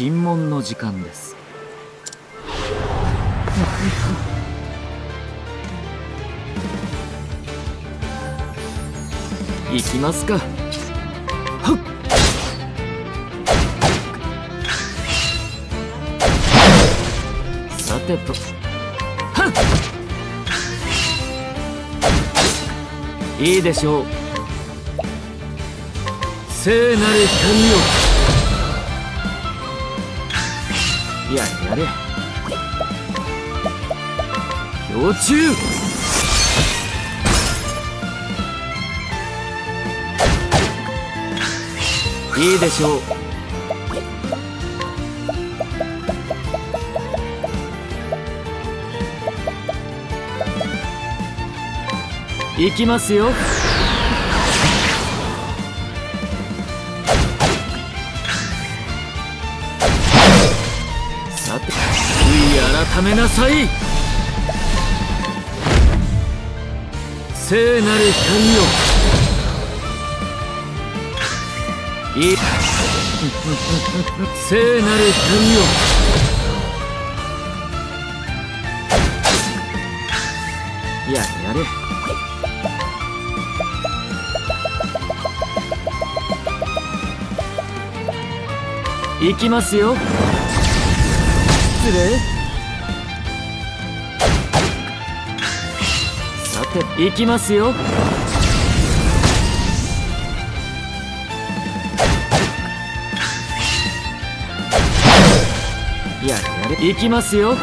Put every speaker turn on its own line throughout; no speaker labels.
審問の時間です。行きますか。はっ。さてと。はい。いでしょう。聖なる光を。氷柱いいでしょう。行きますよ。さて悔い改めなさい。聖なる光よ。いい。聖なる光よ。やれやれ。行きますよ。失礼。行きますよ。やれやれ。行きますよ。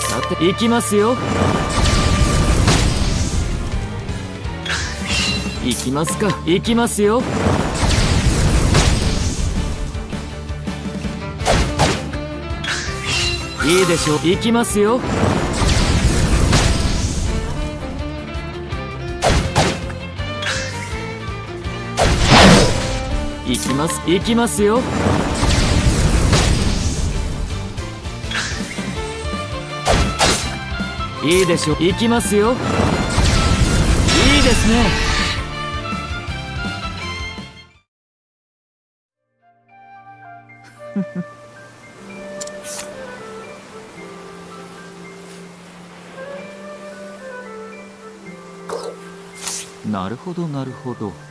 さて行きますよ。行きますか。行きますよ。いいでしょ。う行きますよ。行きます。行きますよ。いいでしょ。う行きますよ。いいですね。ほどなるほど。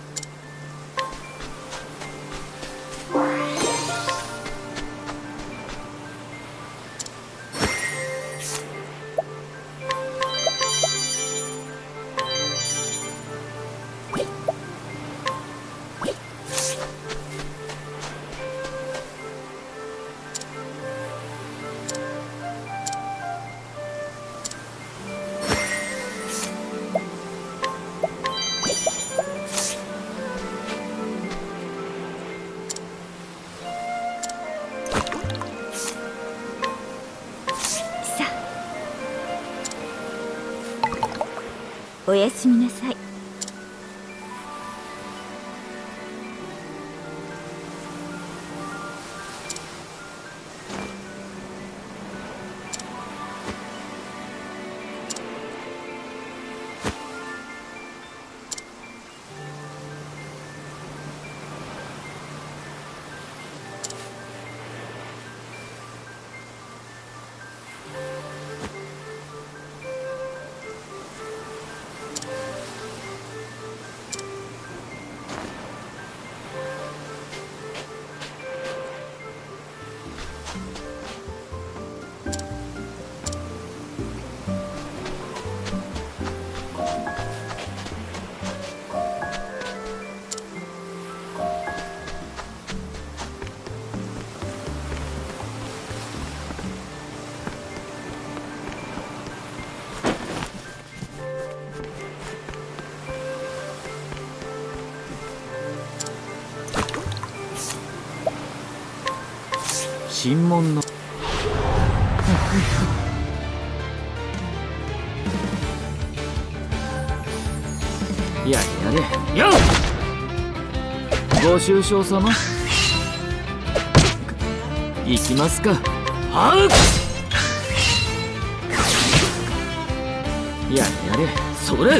おやすみなさい。
っご愁傷様。行きますか。はうやれやれ。それ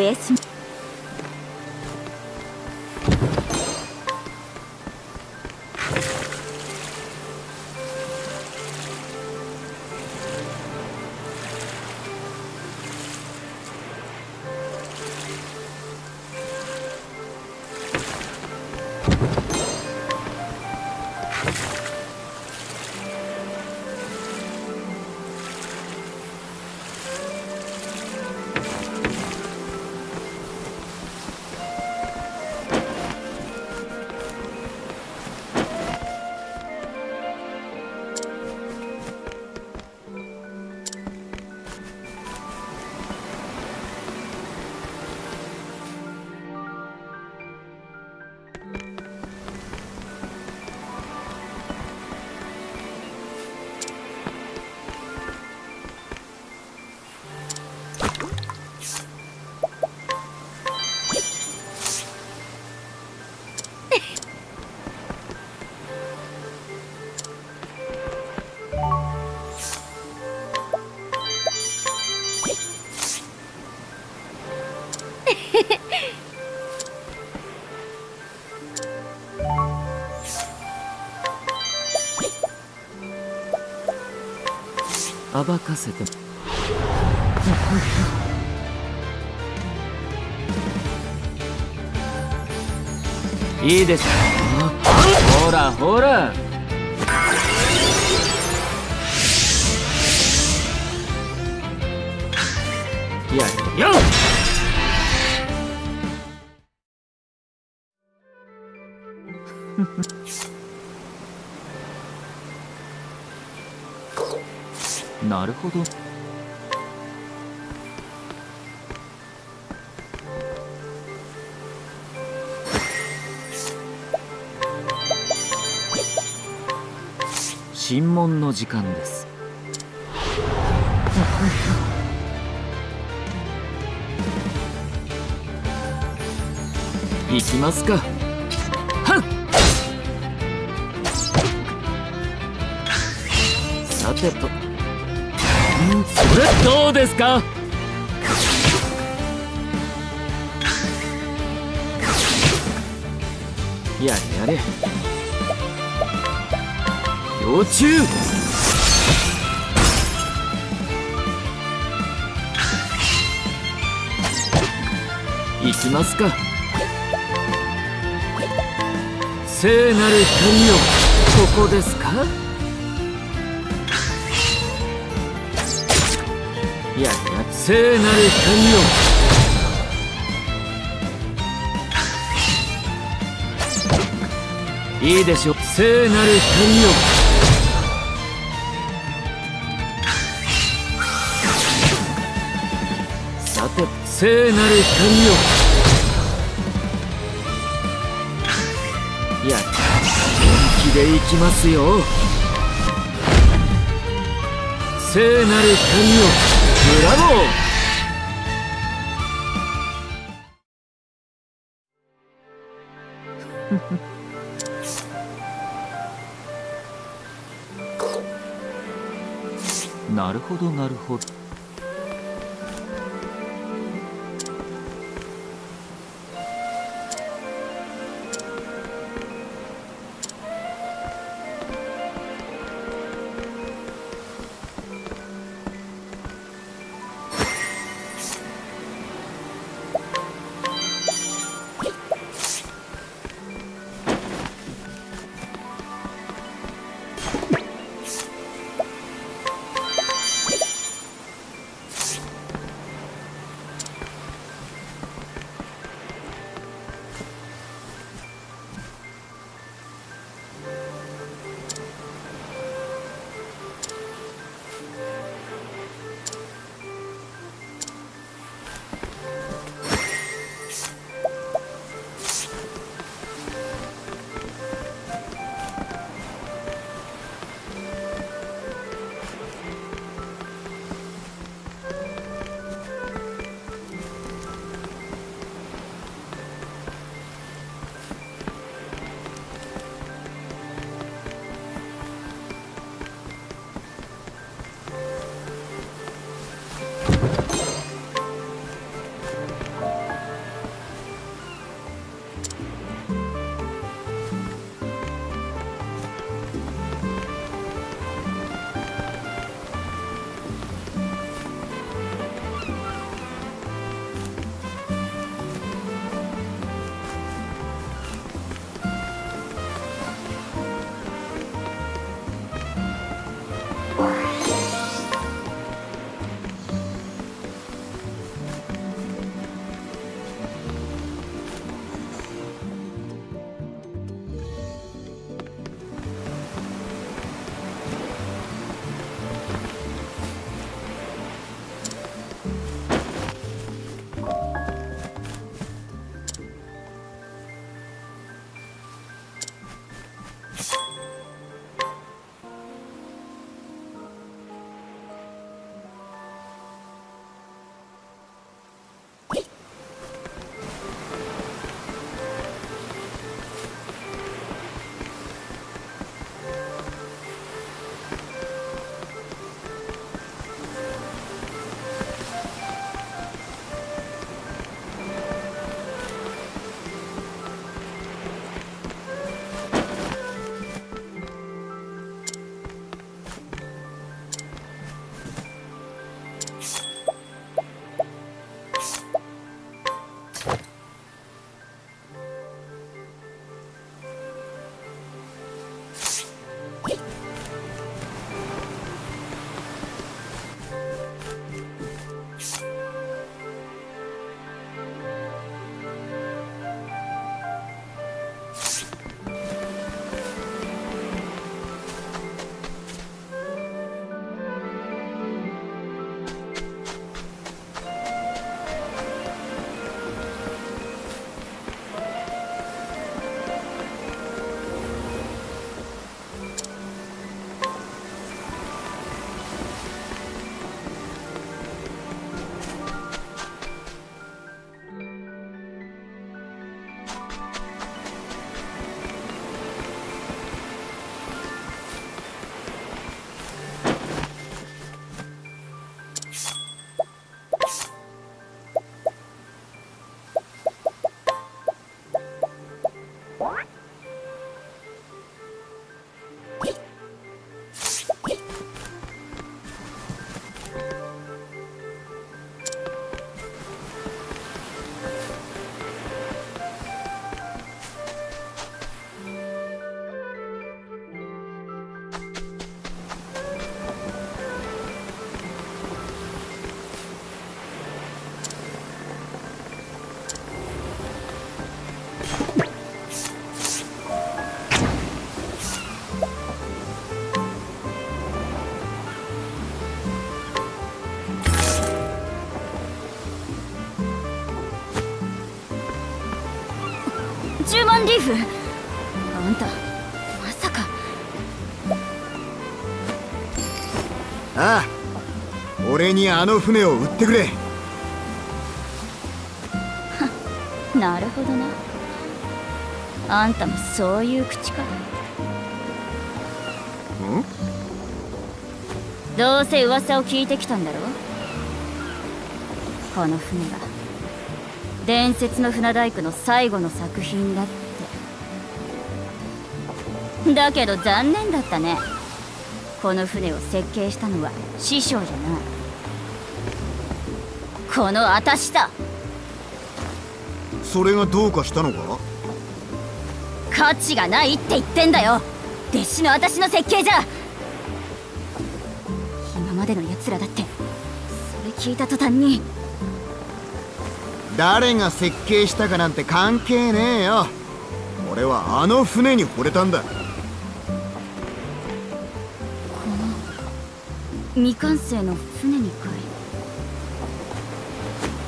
おやすみ
暴かせていいでしょほらほら。時間です。行きますか。はっ。さてと。んそれどうですか？やれやれ。要注ますか。聖なる光よここですか。いやいや聖なる光よ。いいでしょう。聖なる光よ。さて聖なる光よ。きますよ。聖なる光よブラボー。なるほどなるほど。
10万リーフあんたまさか。
ああ俺にあの船を売ってくれ。
なるほどな。あんたもそういう口か。
ん？
どうせ噂を聞いてきたんだろ？この船が伝説の船大工の最後の作品だってだけど残念だったね。この船を設計したのは師匠じゃない。この私さ
それがどうかしたのか？
価値がないって言ってんだよ。弟子の私の設計じゃ。今までの奴らだってそれ聞いた途端に。
誰が設計したかなんて関係ねえよ。俺はあの船に惚れたんだ
未完成の船にかい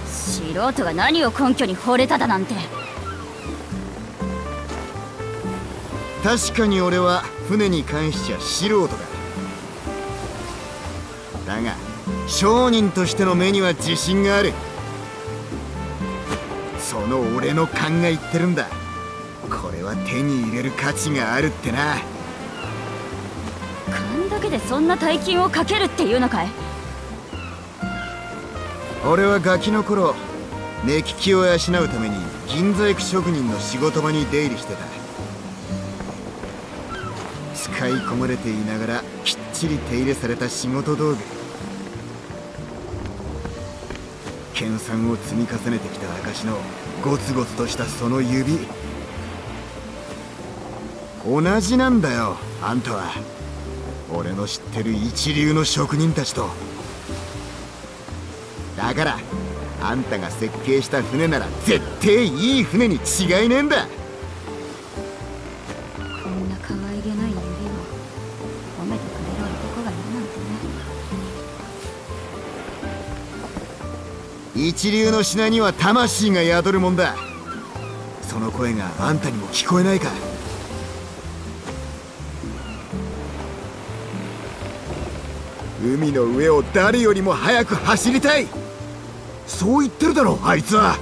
素人が何を根拠に惚れただなんて。
確かに俺は船に関しちゃ素人だ。だが商人としての目には自信がある。その俺の勘が言ってるんだ。これは手に入れる価値があるってな。
勘だけでそんな大金をかけるっていうのかい？
俺はガキの頃目利きを養うために銀細工職人の仕事場に出入りしてた。使い込まれていながらきっちり手入れされた仕事道具。研鑽を積み重ねてきた証のゴツゴツとしたその指。同じなんだよあんたは。俺の知ってる一流の職人たちと。だからあんたが設計した船なら絶対いい船に違いねえんだ。
こんな可愛げない指を褒めてくれる男がいるなんてね。
一流の品には魂が宿るもんだ。その声があんたにも聞こえないか海の上を誰よりも早く走りたい。そう言ってるだろあいつは。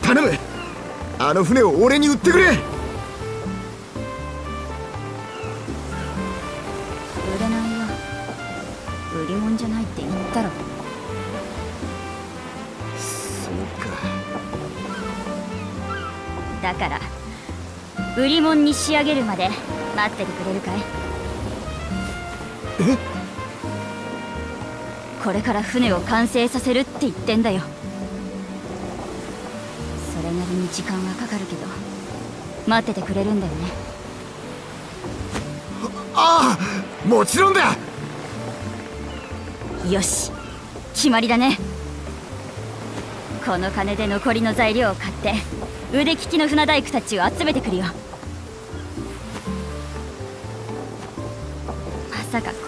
頼む。あの船を俺に売ってくれ。
売り物に仕上げるまで待っててくれるかい？
え？
これから船を完成させるって言ってんだよ。それなりに時間はかかるけど待っててくれるんだよね。
ああもちろんだ！
よし決まりだね。この金で残りの材料を買って腕利きの船大工たちを集めてくるよ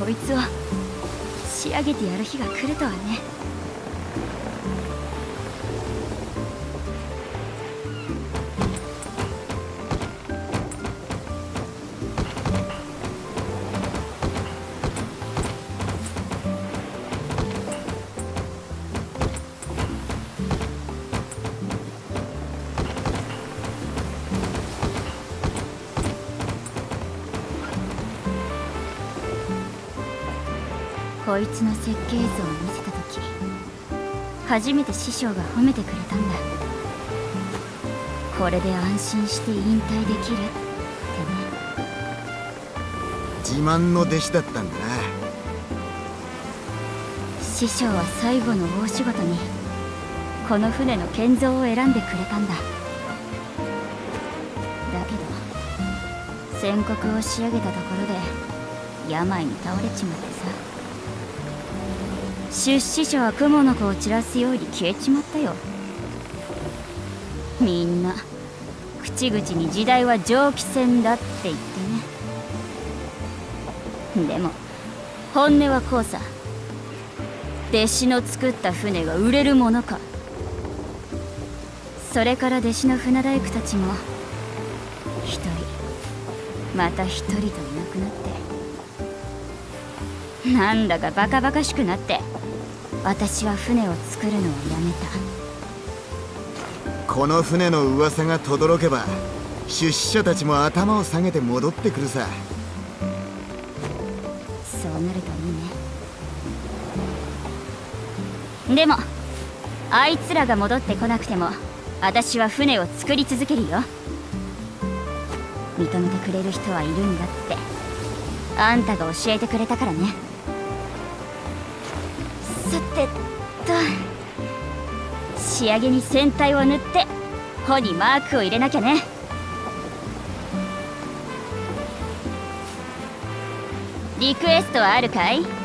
こいつを仕上げてやる日が来るとはね。こいつの設計図を見せた時初めて師匠が褒めてくれたんだ。これで安心して引退できるってね。
自慢の弟子だったんだな。
師匠は最後の大仕事にこの船の建造を選んでくれたんだ。だけど宣告を仕上げたところで病に倒れちまってさ出資者は雲の子を散らすように消えちまったよ。みんな口々に時代は蒸気船だって言ってね。でも本音はこうさ。弟子の作った船が売れるものか。それから弟子の船大工たちも一人また一人といなくなって。なんだかバカバカしくなって。私は船を作るのをやめた。
この船の噂が轟けば出資者たちも頭を下げて戻ってくるさ。
そうなるといいね。でもあいつらが戻ってこなくても私は船を作り続けるよ。認めてくれる人はいるんだって。あんたが教えてくれたからねってと仕上げに船体を塗って帆にマークを入れなきゃね。リクエストはあるかい？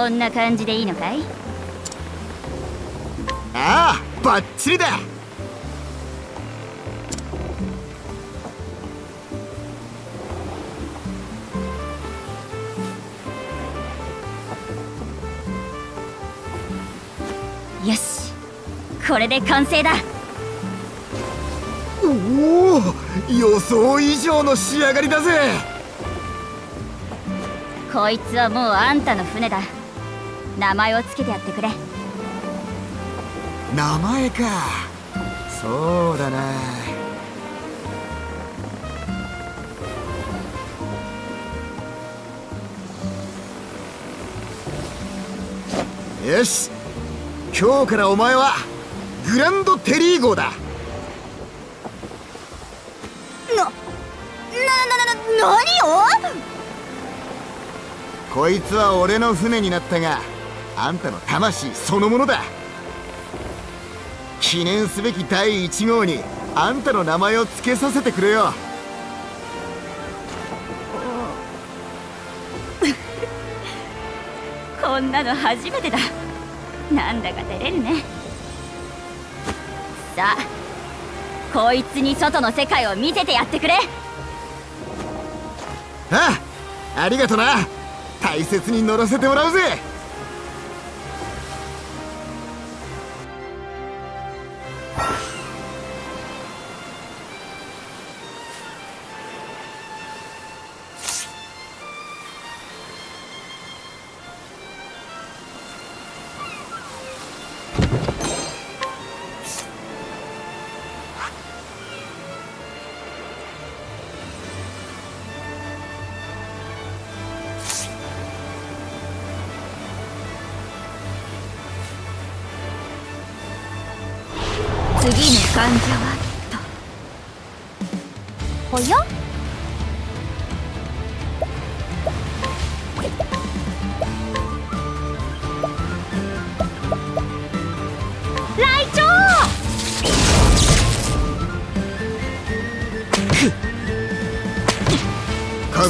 こんな感じでいいのかい？
ああバッチリだ。
よしこれで完成だ。
おお予想以上の仕上がりだぜ。
こいつはもうあんたの船だ名前をつけてやってくれ。
名前か。そうだな。よし。今日からお前はグランドテリー号だ。
な、な、な、な、何を？
こいつは俺の船になったがあんたの魂そのものだ。記念すべき第1号にあんたの名前を付けさせてくれよ。
こんなの初めてだ。なんだか照れるね。さあこいつに外の世界を見せてやってくれ。
ああありがとな。大切に乗らせてもらうぜ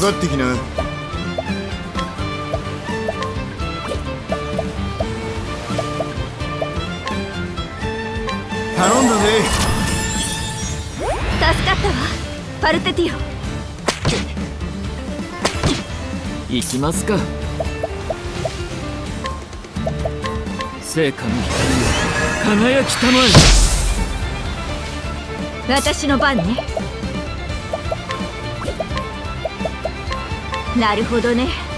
かかってきな。頼んだぜ。
助かったわ。パルテティオ
行きますか。聖火の光よ輝きたまえ。
私の番ねなるほどね。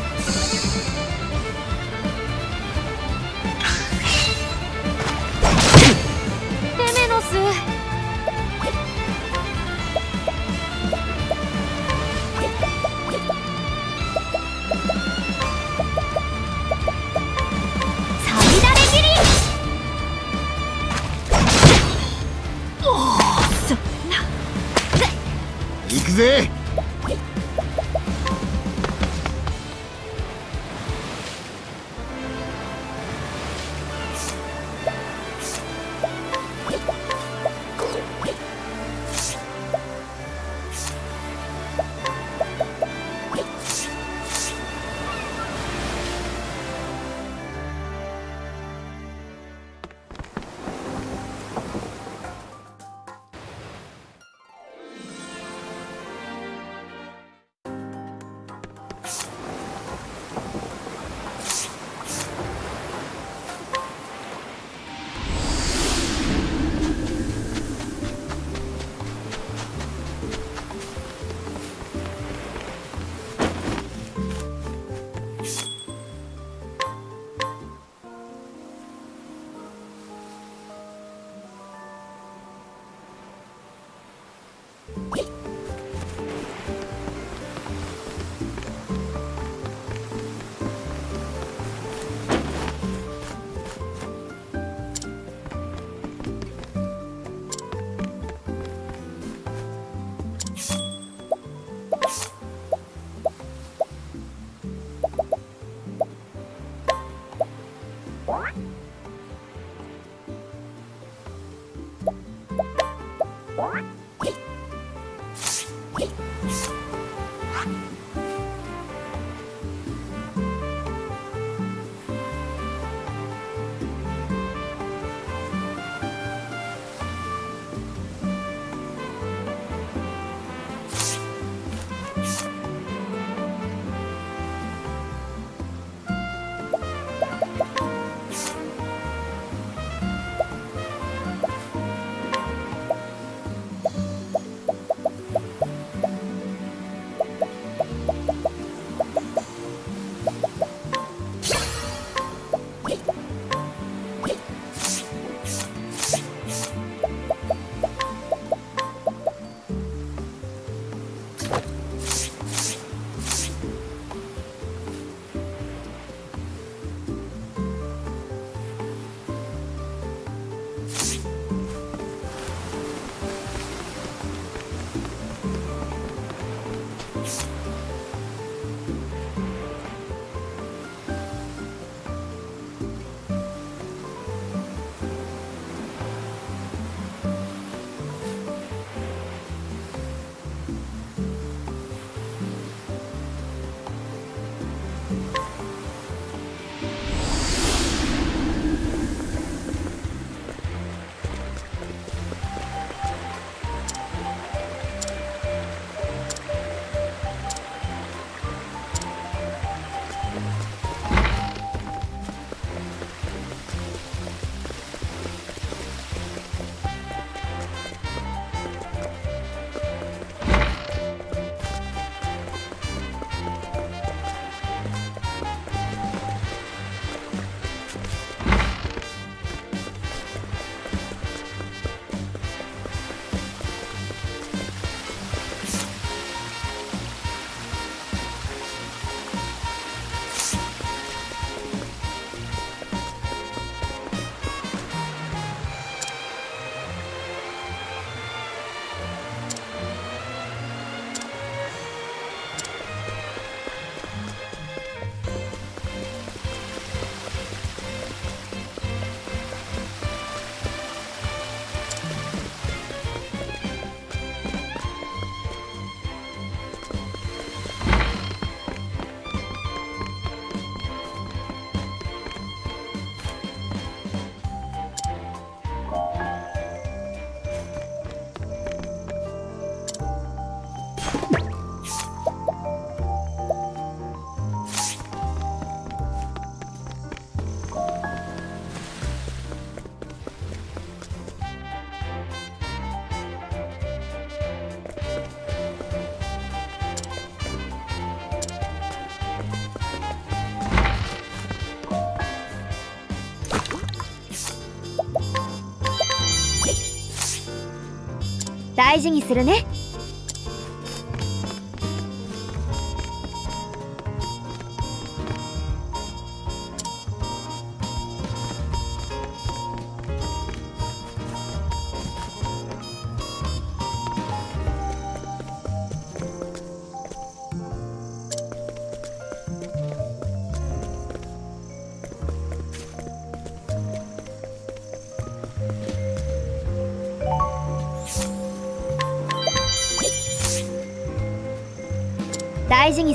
大事にするね。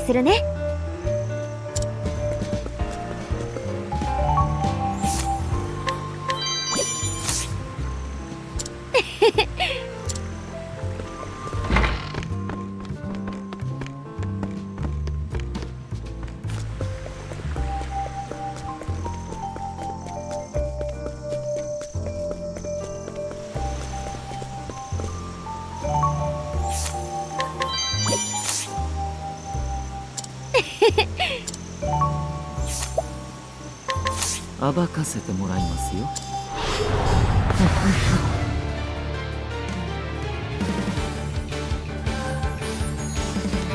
するね。
かせてもらいますよ。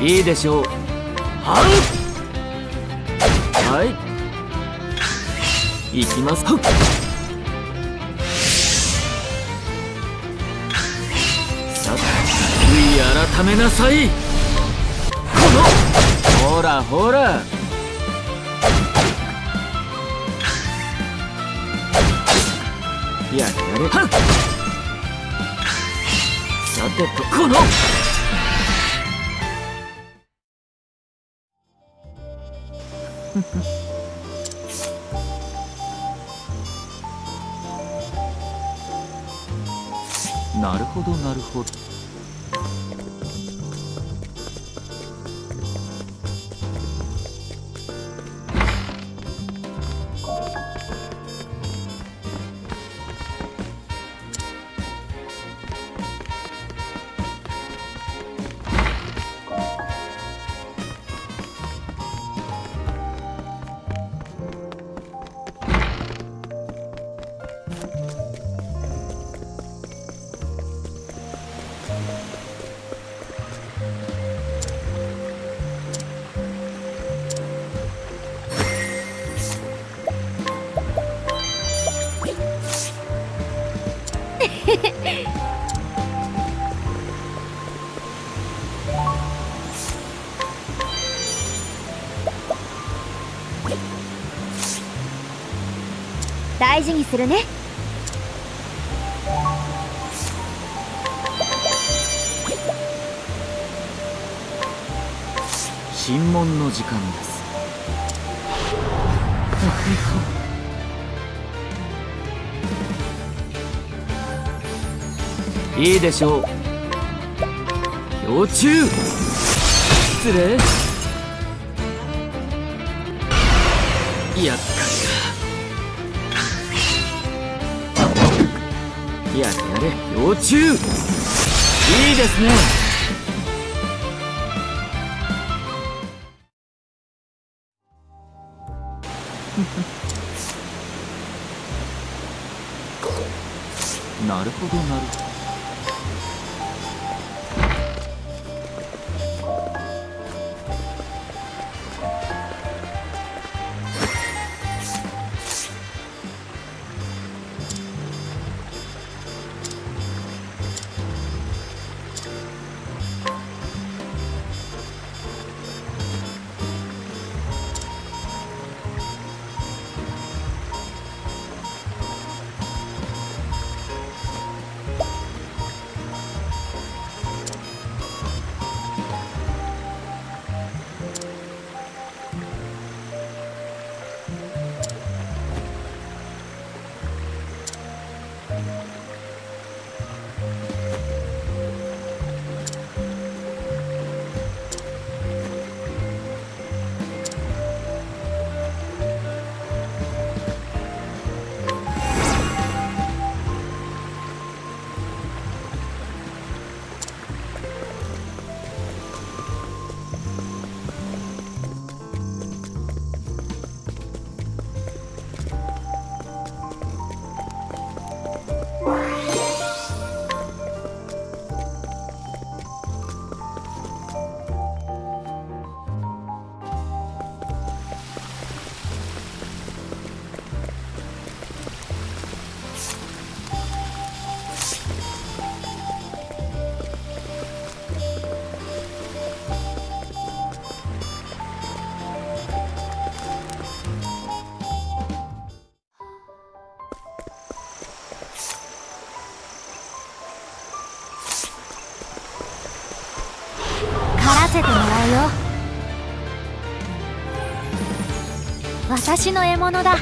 いいでしょう。はい。はい。行きますはさて悔い改めなさい。このほらほら。れはっ。さてと。この。なるほどなるほど
するね。
審問の時間です。いいでしょう。氷柱失礼。中。いいですね。
せてもらうよ。私の獲物だ。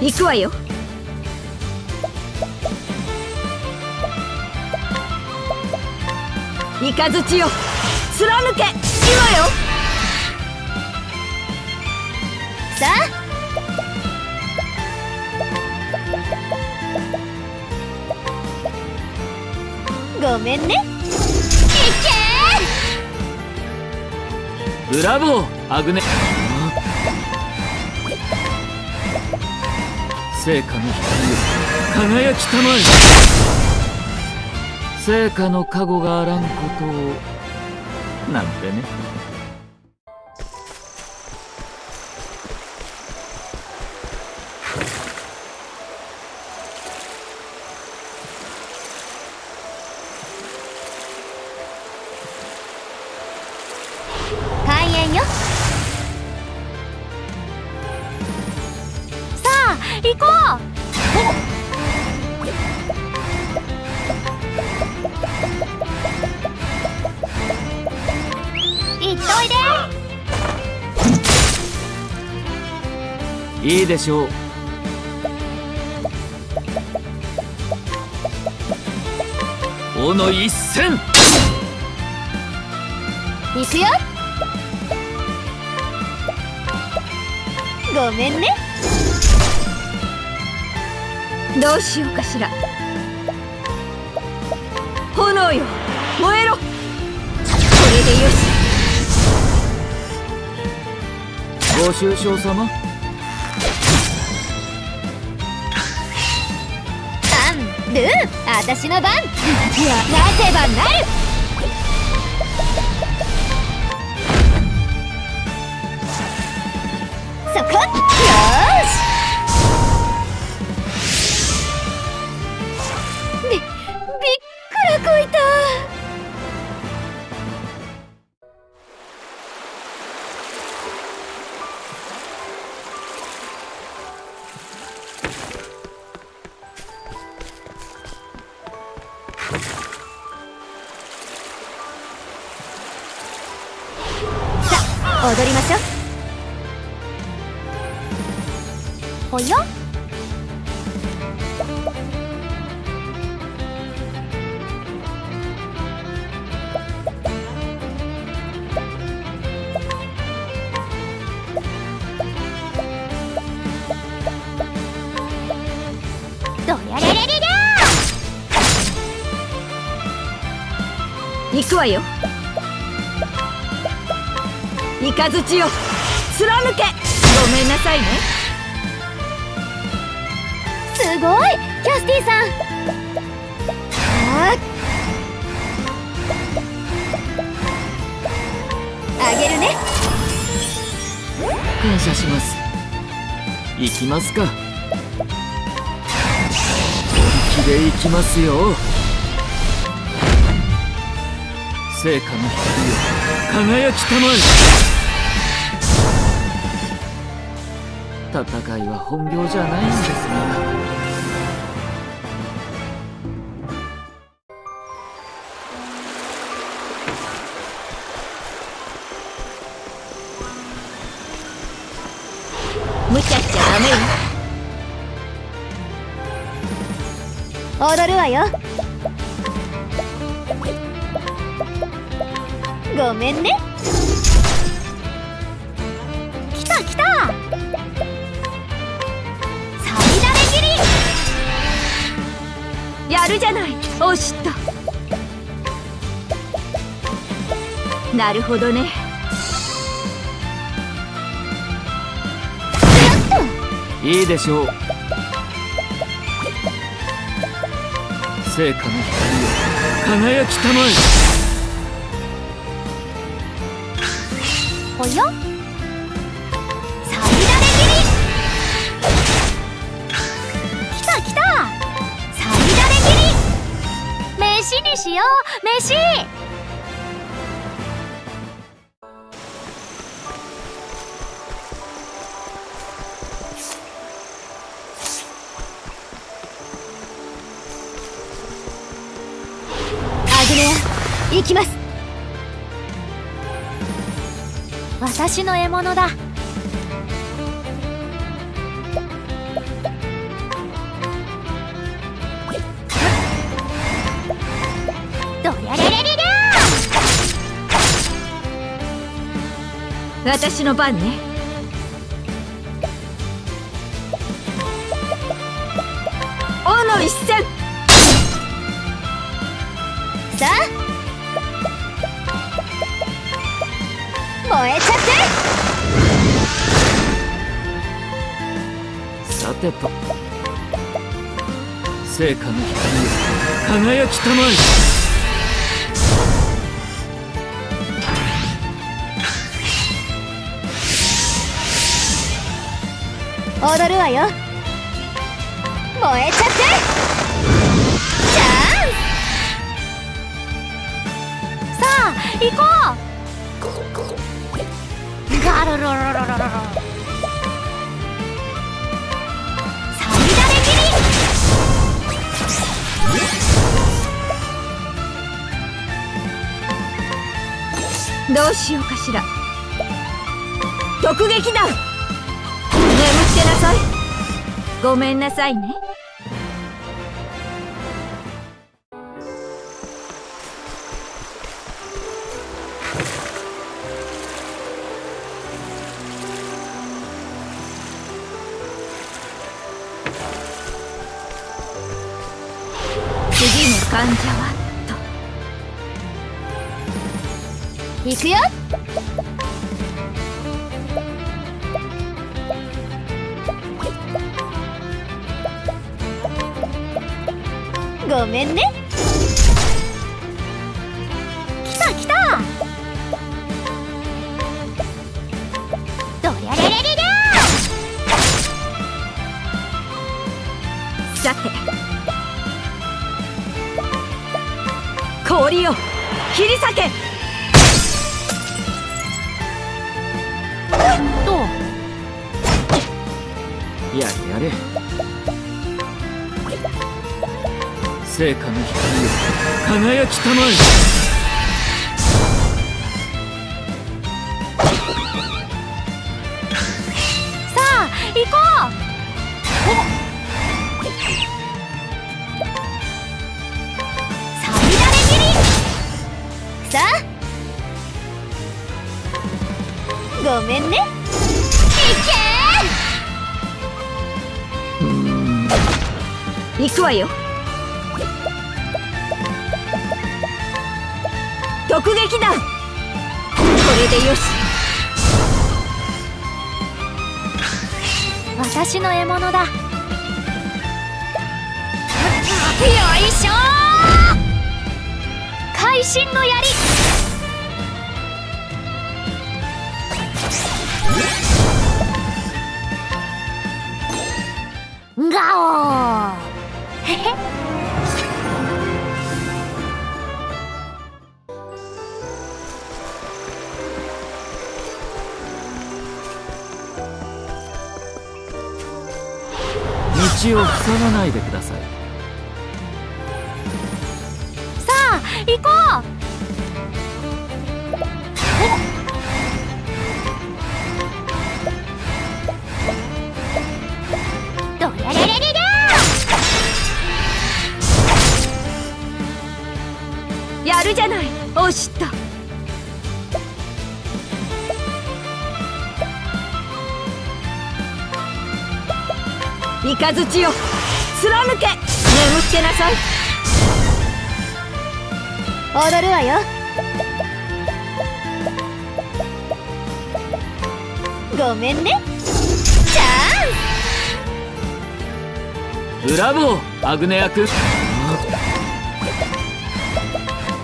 行くわよ。雷よ。貫け。今よ。
さあ。ごめんね。いけ。
ブラボーアグネ。聖火の光よ。輝きたまえ。聖火の加護があらんことを。なんてね
で
いいでしょう。王の一戦
行くよ。ごめんね。
どうしようかしら。炎よ。燃えろ。これでよし。
ご愁傷様
私の番。なせばなる。
イカズチよ貫け。ごめんなさいね。
ゃすごい。キャスティさん。
はあ。あげるね。
感謝します。行きますか。本気で行きますよ。成果の光よ輝きたまえ戦いは本業じゃないんですが
ほどね。
いいでしょう。成果の光を輝きたまえ。
私の獲物だ。どやれれれりゃ
私の番ね。
成果の光よ輝きたまえ。
踊るわよ。燃えちゃって。チャンス。さあ行こう。ガルルルルルルル
どうしようかしら。突撃だ。眠ってなさい。ごめんなさいね。
くよ。ごめんね。
雷を貫け。眠ってなさい。
踊るわよ。ごめんね。じゃ
ブラボーアグネア君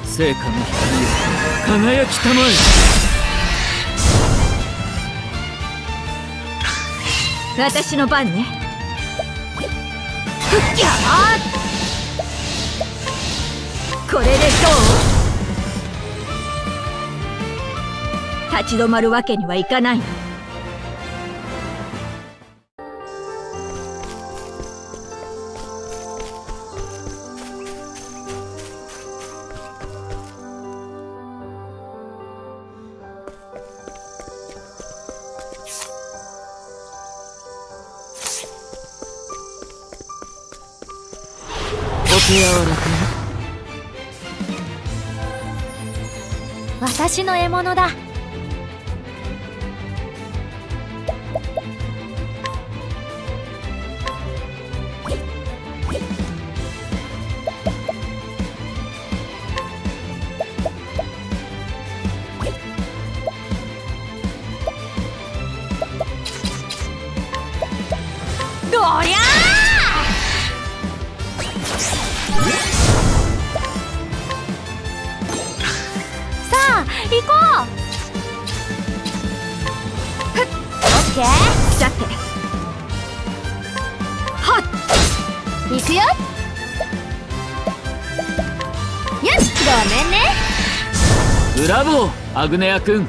聖火の光よ輝きたまえ。
私の番ね これでどう？立ち止まるわけにはいかない。
私の獲物だ。
アグネア君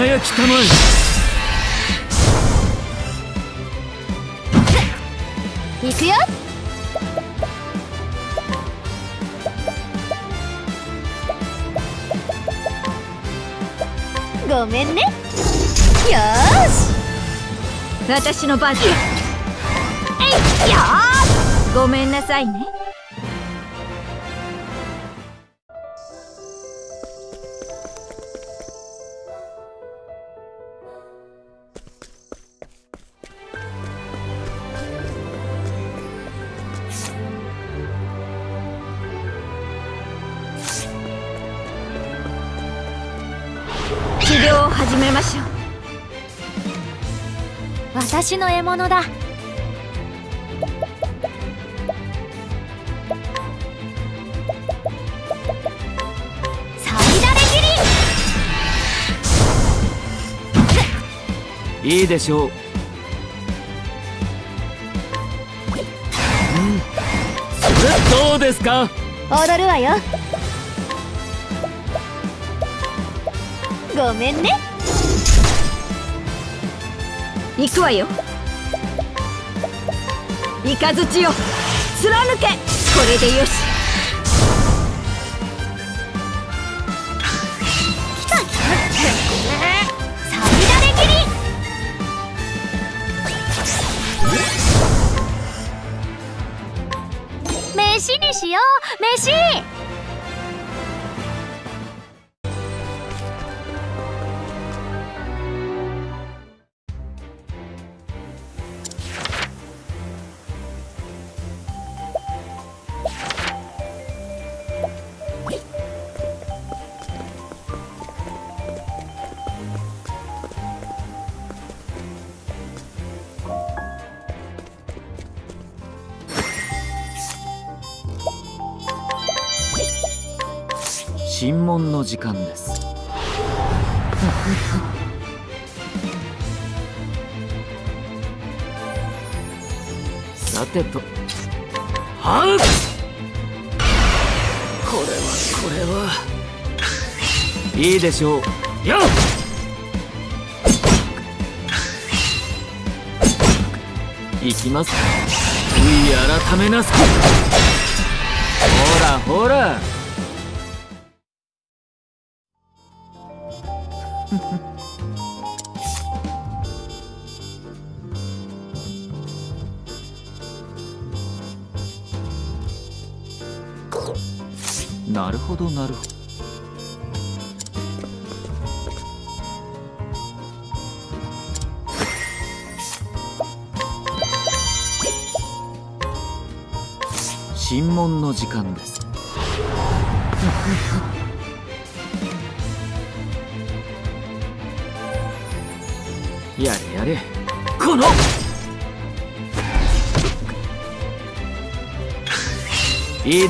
輝きたまえ。
いくよ。ごめんね。よーし。
私の番
えいよ
ごめんなさいね
私の獲物だ。
いいでしょう。どうですか？
踊るわよ。ごめんね。
行くわよイカズチよ貫けこれでよし
時間です。さてと。はうこれはこれは。いいでしょう。よっ！いきます悔い改めなすほらほら。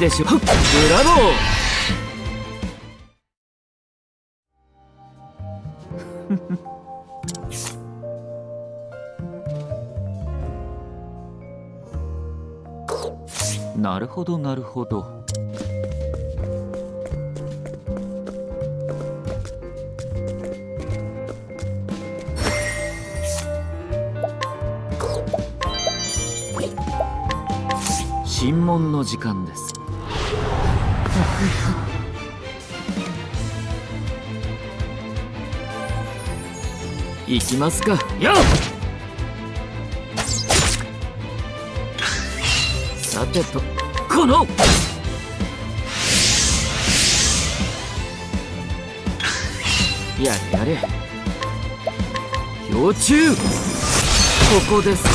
でしょ。ブラボー。なるほどなるほど。行きますか。よっ！さてと。この！やれやれ。氷柱。ここですか？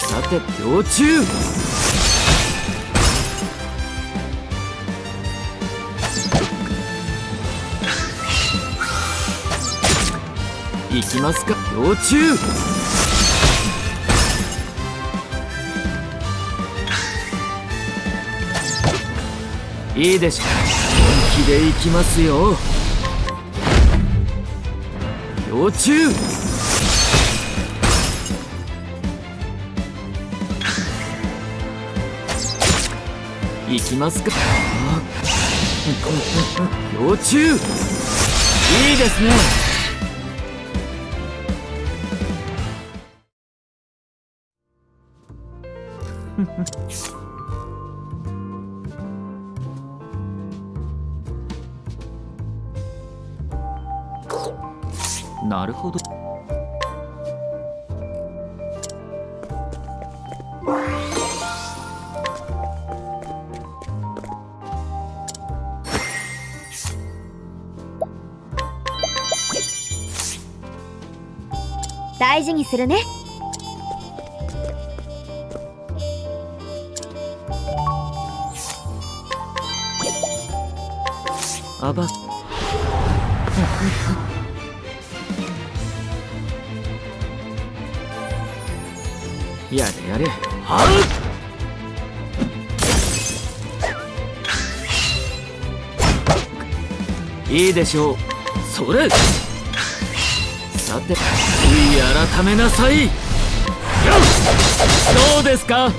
さて氷柱行きますか。氷柱いいでしょう本気で行きますよ。氷柱行きますか。氷柱いいですね
するね。
あば やれやれ。はういいでしょう。それさて悔い改めなさい。どうですか？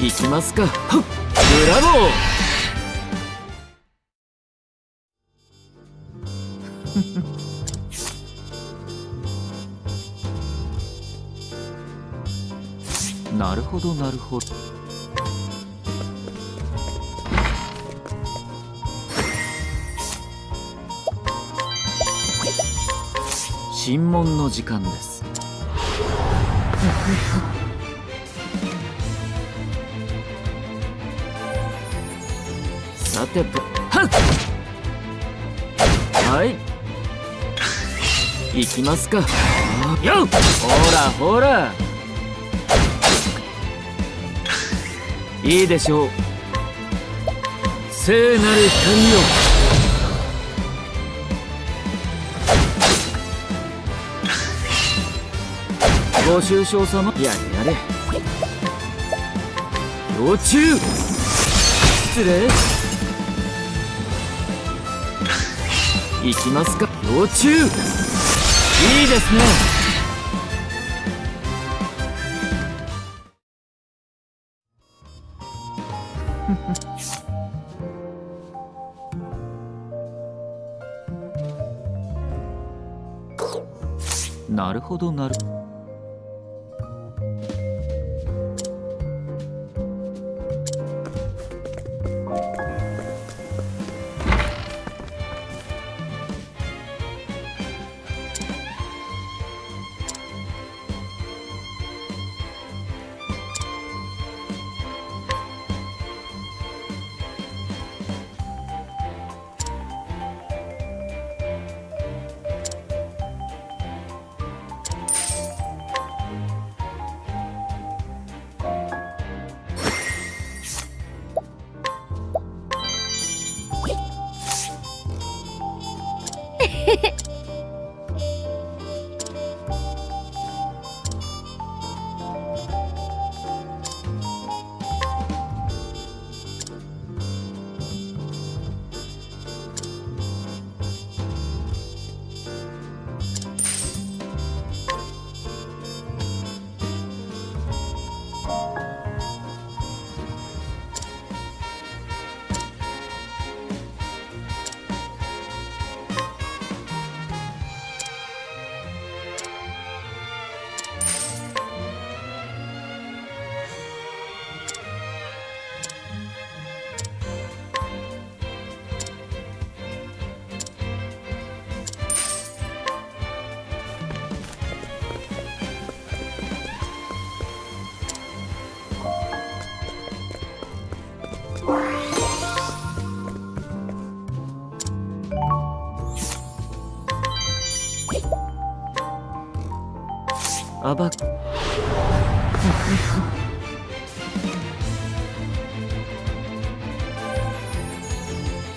行きますか。ブラボー。なるほどなるほど。審問の時間です。さてと。はっ。はい。行きますか。よほらほら。いいでしょう。聖なる光よご愁傷様。やれやれ。要注失礼。行きますか。要注いいですね。なるほどなる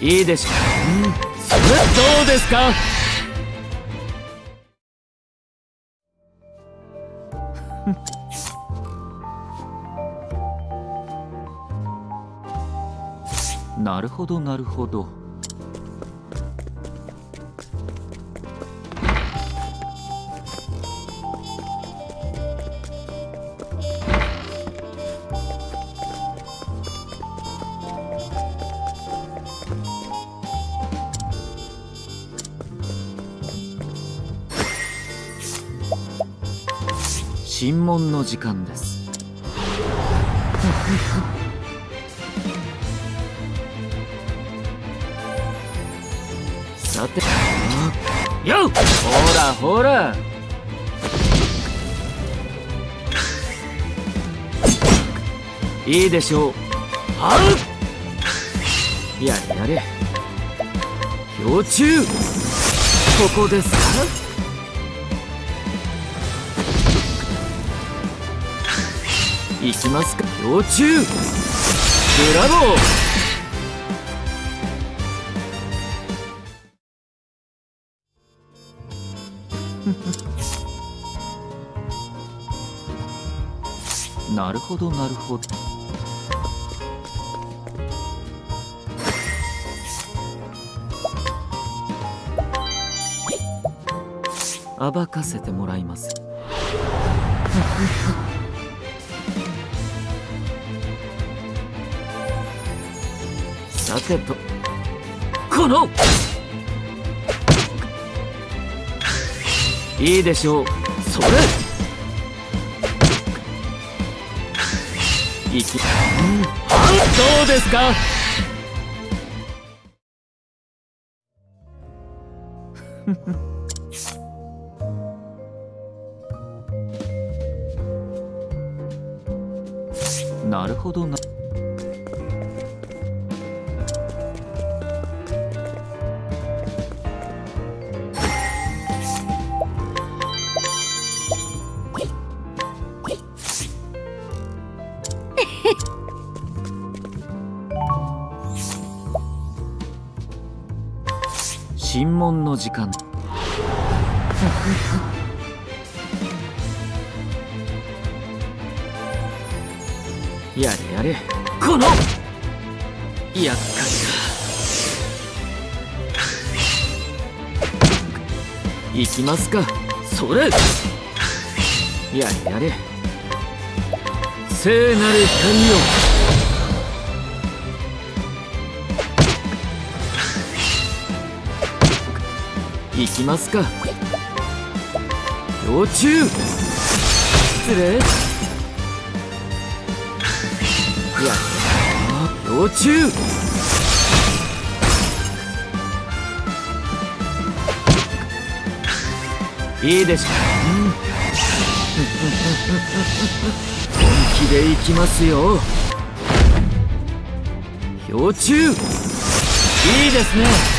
いいでしょう、うん、それどうですか？なるほどなるほど。問の時間です。さてよほらほら！いいでしょう。はうやれやれ。氷柱！ここです。か行きますか？幼虫ブラボー。なるほどなるほど。暴かせてもらいます。さてとこの。いいでしょう。それ。いき。うん。どうですか？行きますか。要注失礼。やった要注いいでしょう、本気で行きますよ。要注いいですね。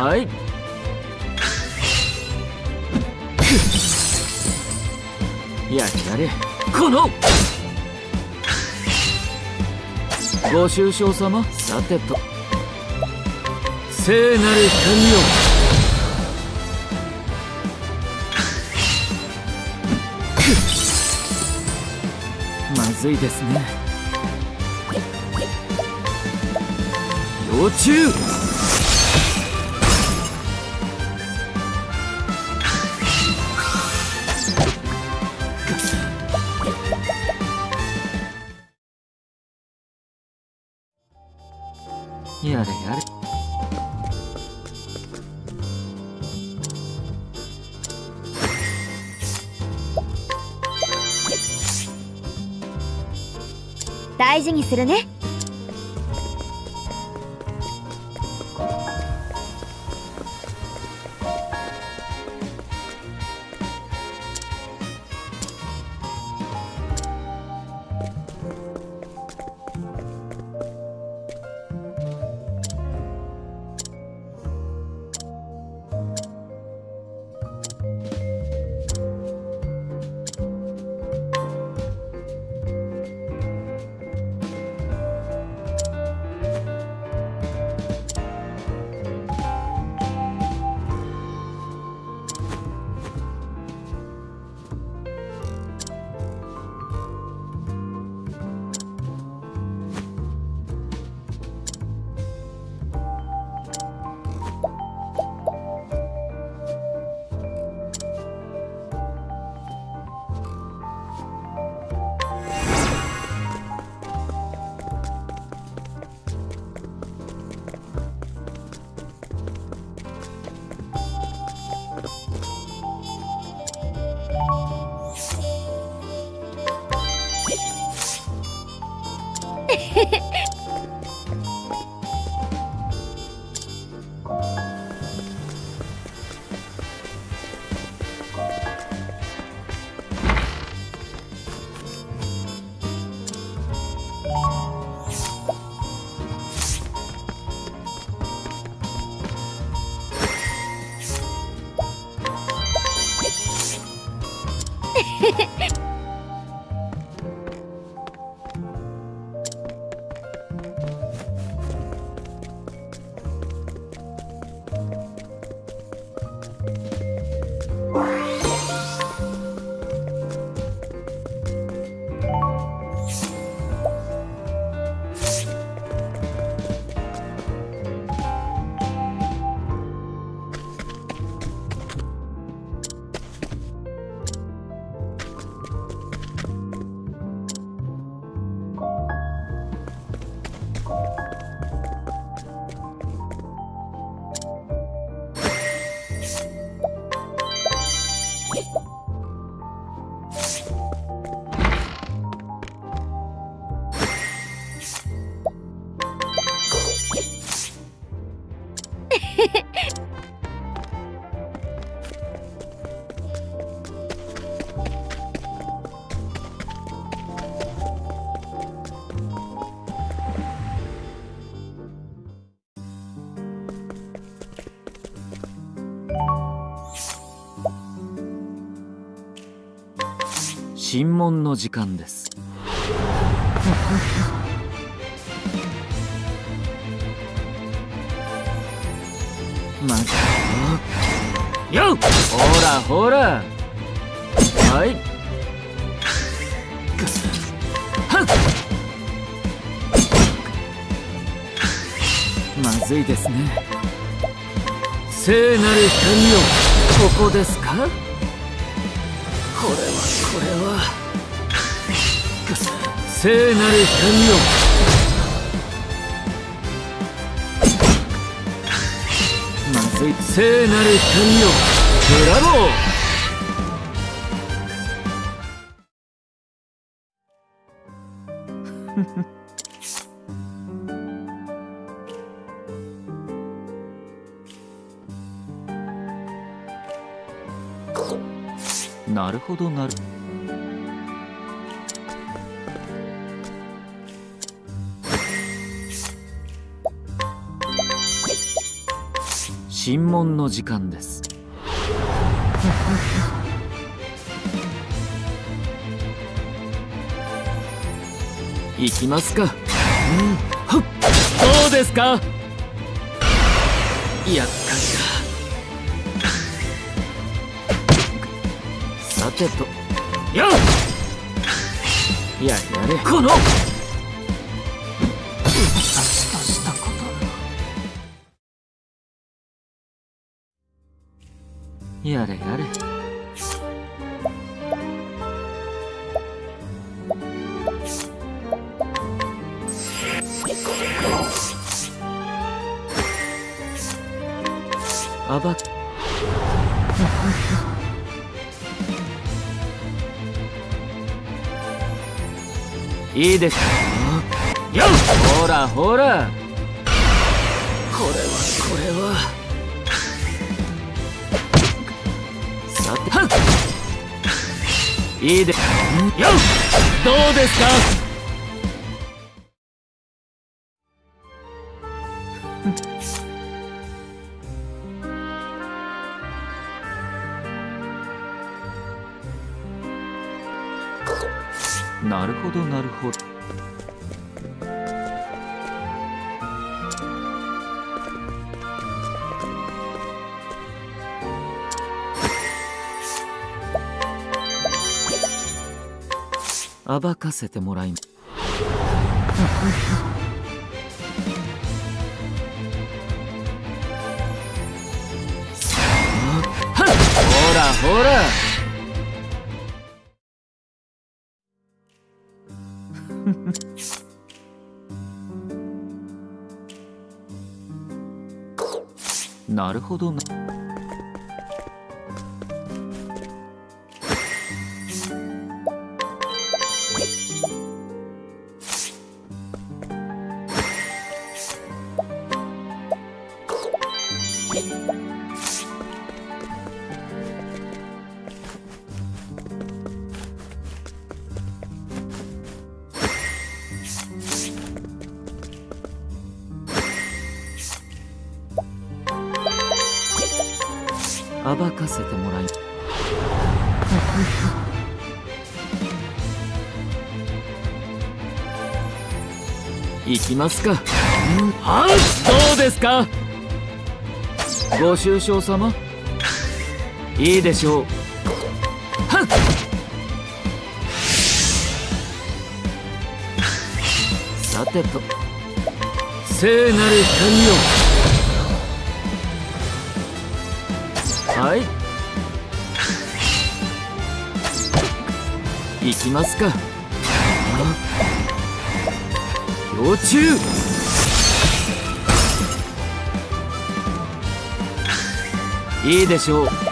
はい。やれやれ。この！ご愁傷様さてと。聖なる光よ。まずいですね要注やれやれ。
大事にするね。
問の時間です。まずよっ！ほらほら。はい。はっまずいですね。聖なる光よ。ここですか？聖なる光よまずい聖なる光よブラボー行きますか。うん。はっ。どうですか。やっか。いださてと。やれやれ。この。私としたことやれやれあばいいですよほらほら。これはこれは。さて。は いいですよどうですか？暴かせてもらいほらほら。なるほどなますか。はいどうですか。ご愁傷様。いいでしょう。はっ。さてと。聖なる光をはい。行きますか。要注 いいでしょう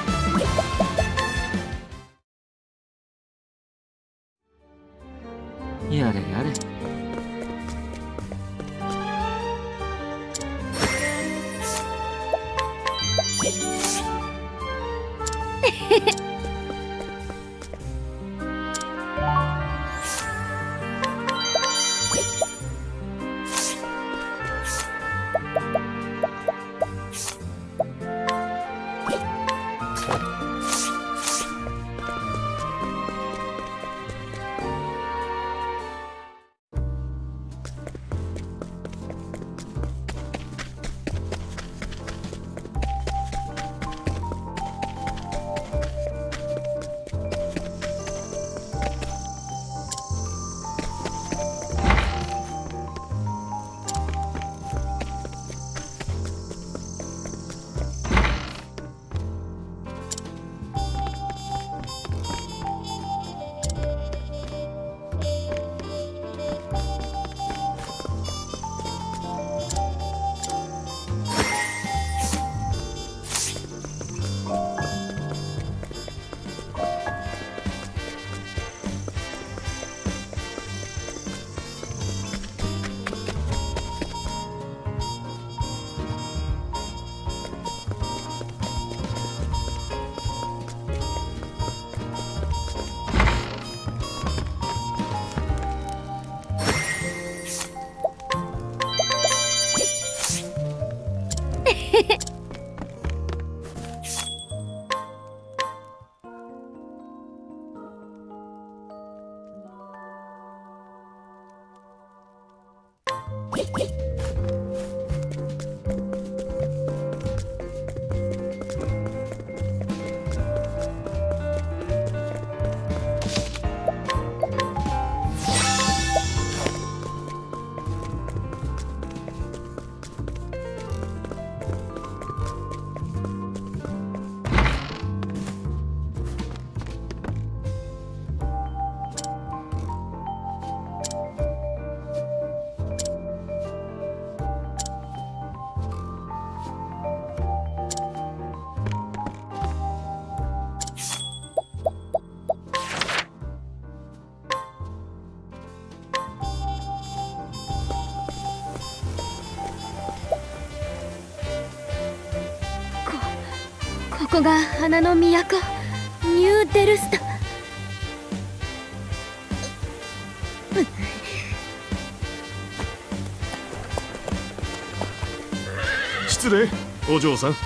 花の都ニューデルスタ。
失礼お嬢さん。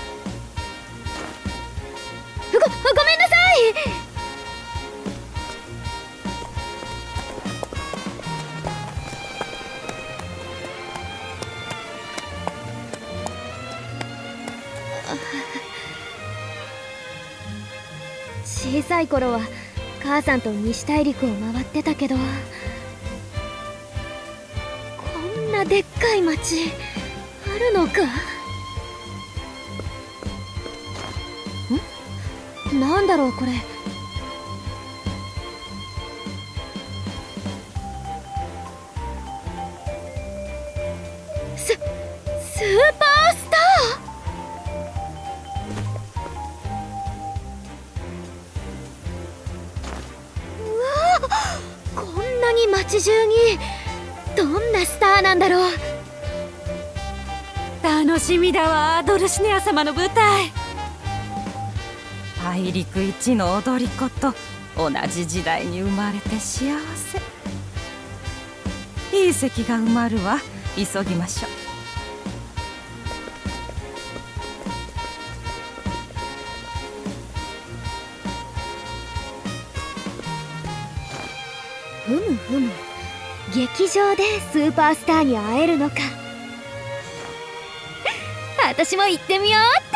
小さい頃は母さんと西大陸を回ってたけどこんなでっかい町あるのか？ん？なんだろうこれ。
しみだわドルシネア様の舞台。大陸一の踊り子と同じ時代に生まれて幸せ。いい席が埋まるわ。急ぎましょう。
ふむふむ。劇場でスーパースターに会えるのか。私も行ってみよう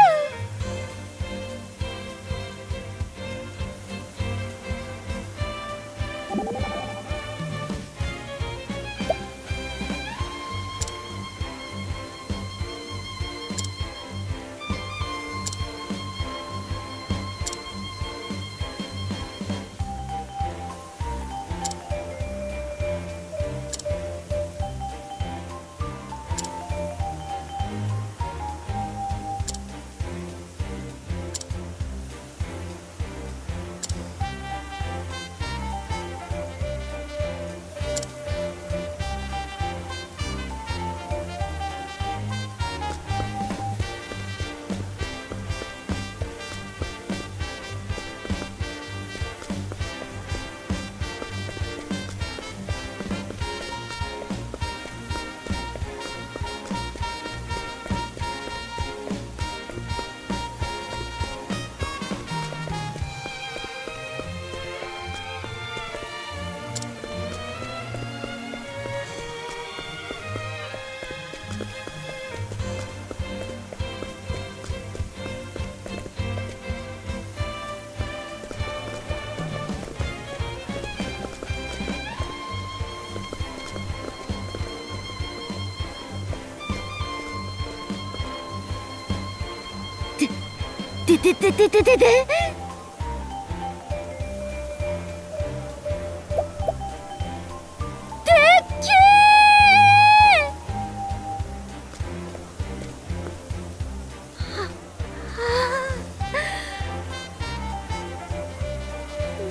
てててててて。て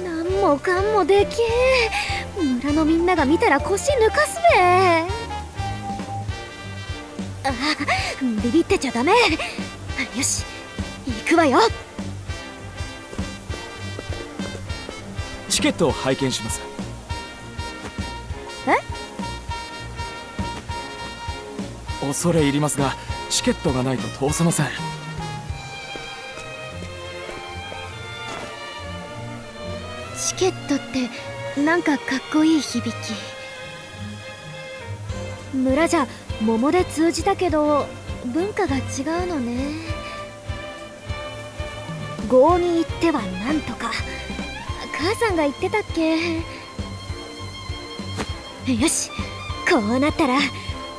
なんもかんもでけえ村のみんなが見たら腰抜かすべ。あビビってちゃダメ。わよ。
チケットを拝見します。
え？
恐れ入りますがチケットがないと通せません。
チケットってなんかかっこいい響き。村じゃ桃で通じたけど文化が違うのね郷に行ってはなんとか。母さんが言ってたっけ？よしこうなったら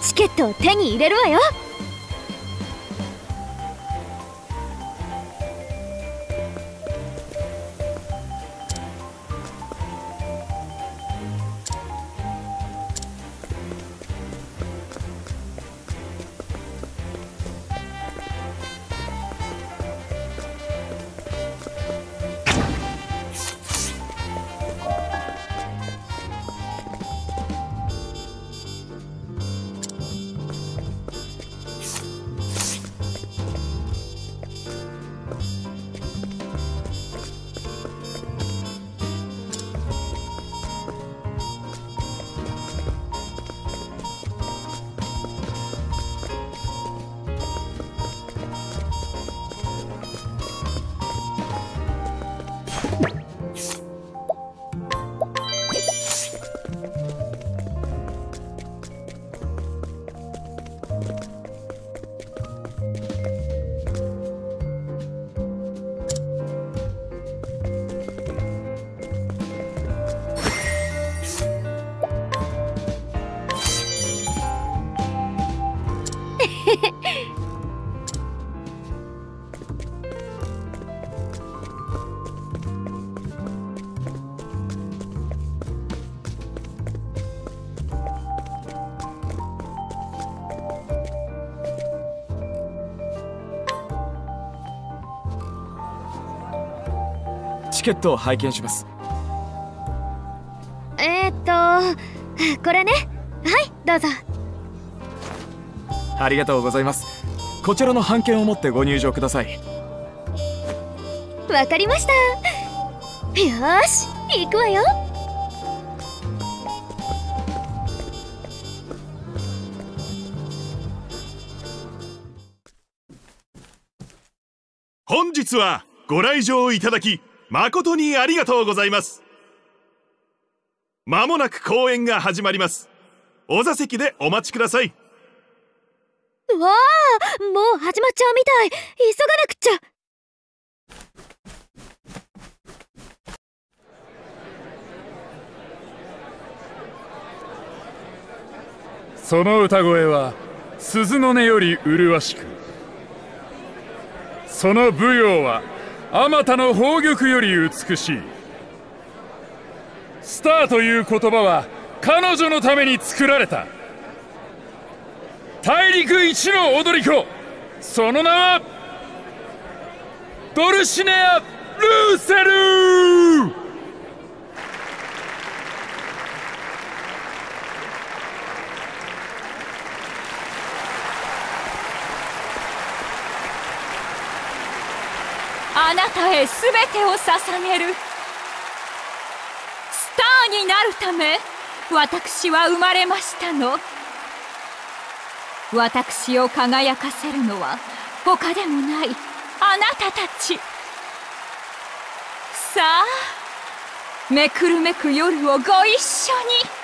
チケットを手に入れるわよ。
チケットを拝見します。
えー、っとこれね。はいどうぞ。
ありがとうございます。こちらの半券を持ってご入場ください。
わかりました。よーし行くわよ。
本日はご来場いただき誠にありがとうございます。まもなく公演が始まります。
お座席でお待ちください。
わあもう始まっちゃうみたい。急がなくっちゃ。
その歌声は鈴の音より麗しくその舞踊はあまたの宝玉より美しい。スターという言葉は彼女のために作られた。大陸一の踊り子。その名はドルシネア・ルーセル
あなたへ全てを捧げる。スターになるため私は生まれましたの。私を輝かせるのは他でもないあなたたち。さあめくるめく夜をご一緒に。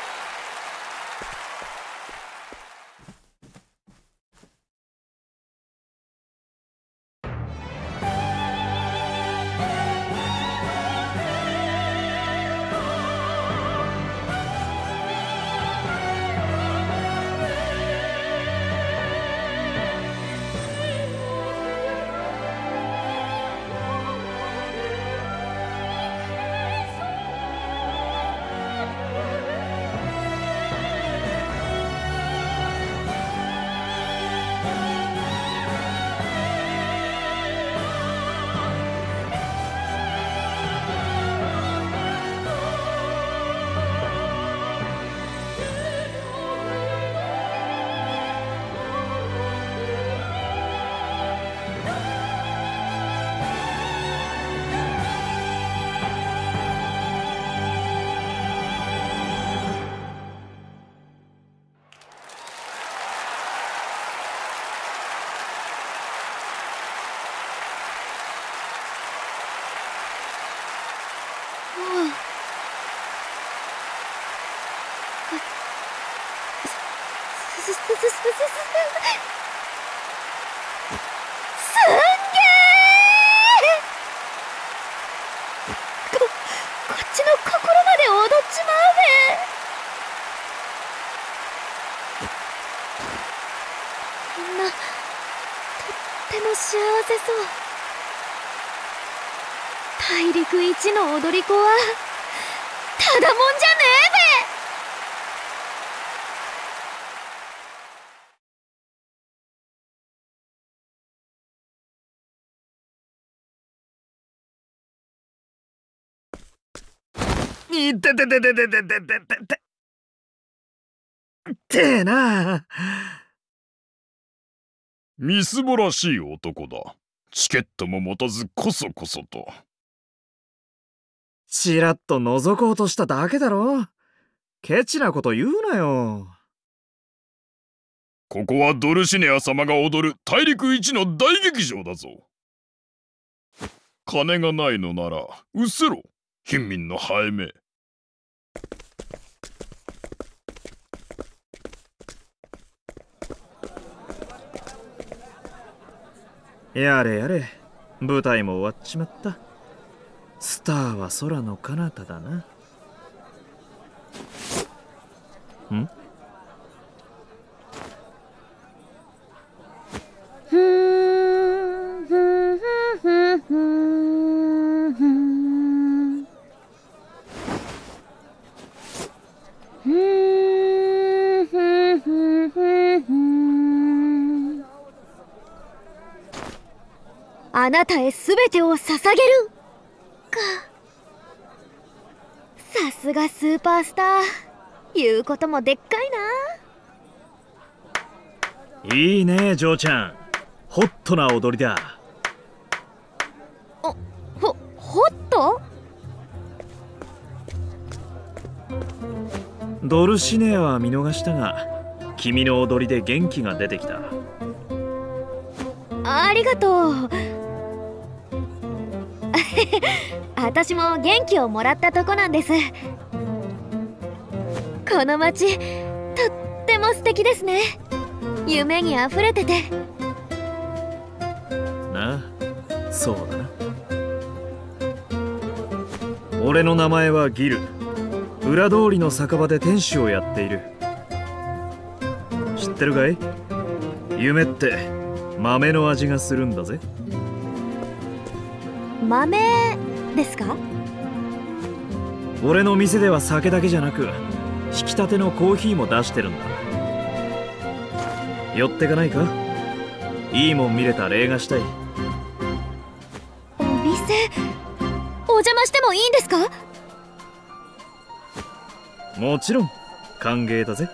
踊り子はただもんじゃねえべ
いてててててててててて。てな。
みすぼらしい男だチケットも持たずこそこそと
ちらっと覗こうとしただけだろ。ケチなこと言うなよ。
ここはドルシネア様が踊る大陸一の大劇場だぞ金がないのならうせろ貧民のハエめ
やれやれ。舞台も終わっちまった。スターは空の彼方だな。
あなたへ全てを捧げるさすがスーパースター言うこともでっかいない
いね、ジョーちゃん。ホットな踊りだ。
ほホット？
ドルシネアは見逃したが、君の踊りで元気が出てきた。
ありがとう私も元気をもらったとこなんです。この町とって
も素敵ですね。夢にあふれてて。
なあそうだな。俺の名前はギル。裏通りの酒場で店主をやっている。知ってるかい？夢って豆の味がするんだぜ。
豆ですか？
俺の店では酒だけじゃなく引き立てのコーヒーも出してるんだ。寄ってかないか？いいもん見れた礼がしたい。
お店お邪魔してもいいんですか？
もちろん。歓迎だぜ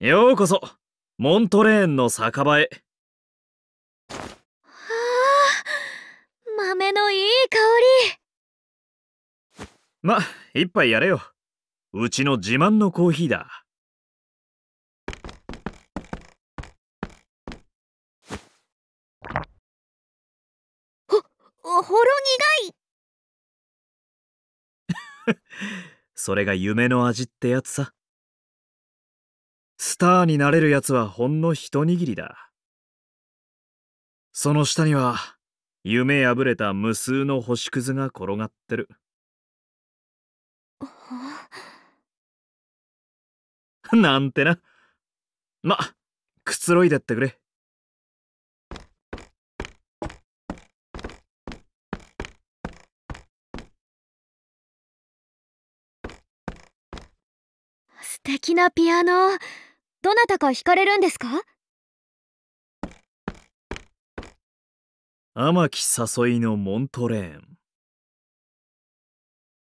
ようこそモントレーンの酒場へ。
豆のいい香
ま一杯やれよ。うちの自慢のコーヒーだ。
りおほろ苦い。
それが夢の味ってやつさスターになれるやつはほんの一握りだ。その下には夢破れた無数の星屑が転がってる。なんてな。まくつろいでってくれ。
素敵なピアノどなたか弾かれるんですか？
天城誘いのモントレーン。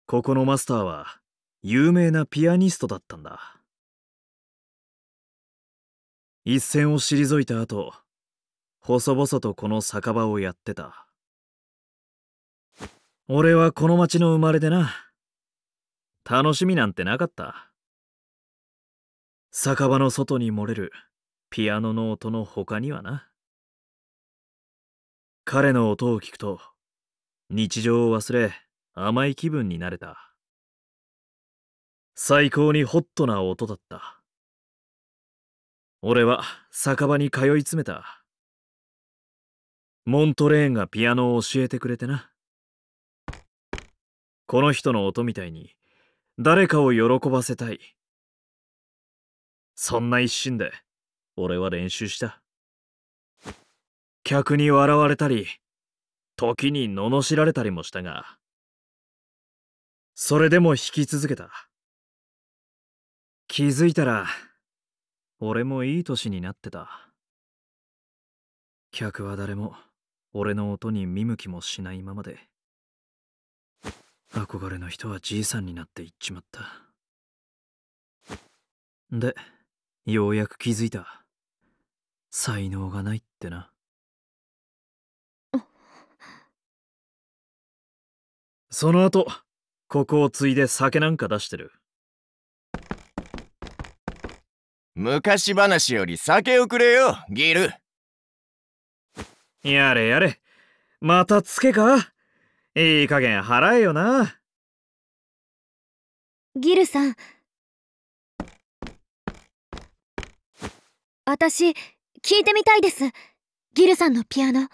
ここのマスターは有名なピアニストだったんだ。一線を退いた後細々とこの酒場をやってた。俺はこの町の生まれでな。楽しみなんてなかった。酒場の外に漏れるピアノの音の他にはな。彼の音を聞くと日常を忘れ甘い気分になれた。最高にホットな音だった。俺は酒場に通い詰めた。モントレーンがピアノを教えてくれてな。この人の音みたいに誰かを喜ばせたい。そんな一心で俺は練習した。客に笑われたり時に罵られたりもしたがそれでも弾き続けた。気づいたら俺もいい年になってた。客は誰も俺の音に見向きもしないままで憧れの人はじいさんになっていっちまった。でようやく気づいた。才能がないってな。その後ここを継いで酒なんか出してる。
昔話より酒をくれよギル。
やれやれ。またつけか。いい加減払えよな。
ギルさん私聞いてみたいです。ギルさんのピアノ。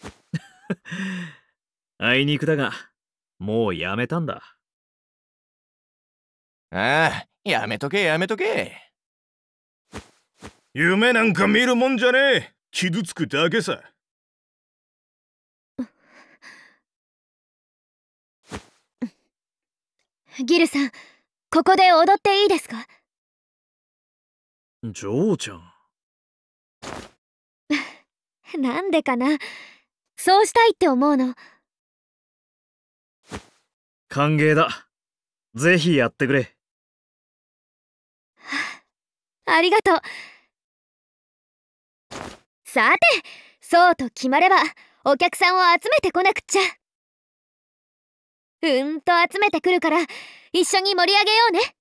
あいにくだがもうやめたんだ。
ああやめとけやめとけ。
夢なんか見るもんじゃねえ。傷つくだけさ。
ギルさんここで踊っていいですか？
ジョーちゃん。
なんでかな？そうしたいって思うの。
歓迎だ。ぜひやってくれ。
ありがとう。さてそうと決まればお客さんを集めてこなくっちゃ。うんと集めてくるから一緒に盛り上げようね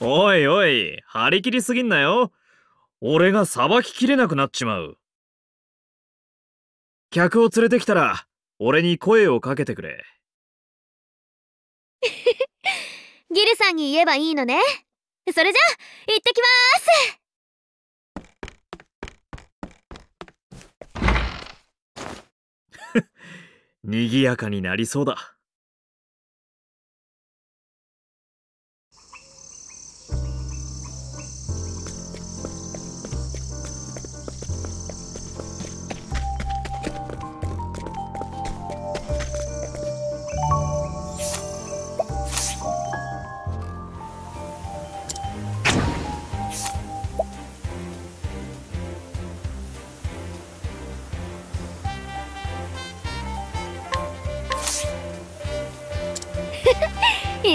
おいおい張り切りすぎんなよ。俺がさばききれなくなっちまう。客を連れてきたら俺に声をかけてくれ。
ギルさんに言えばいいのね。それじゃあ行ってきます。
にぎやかになりそうだ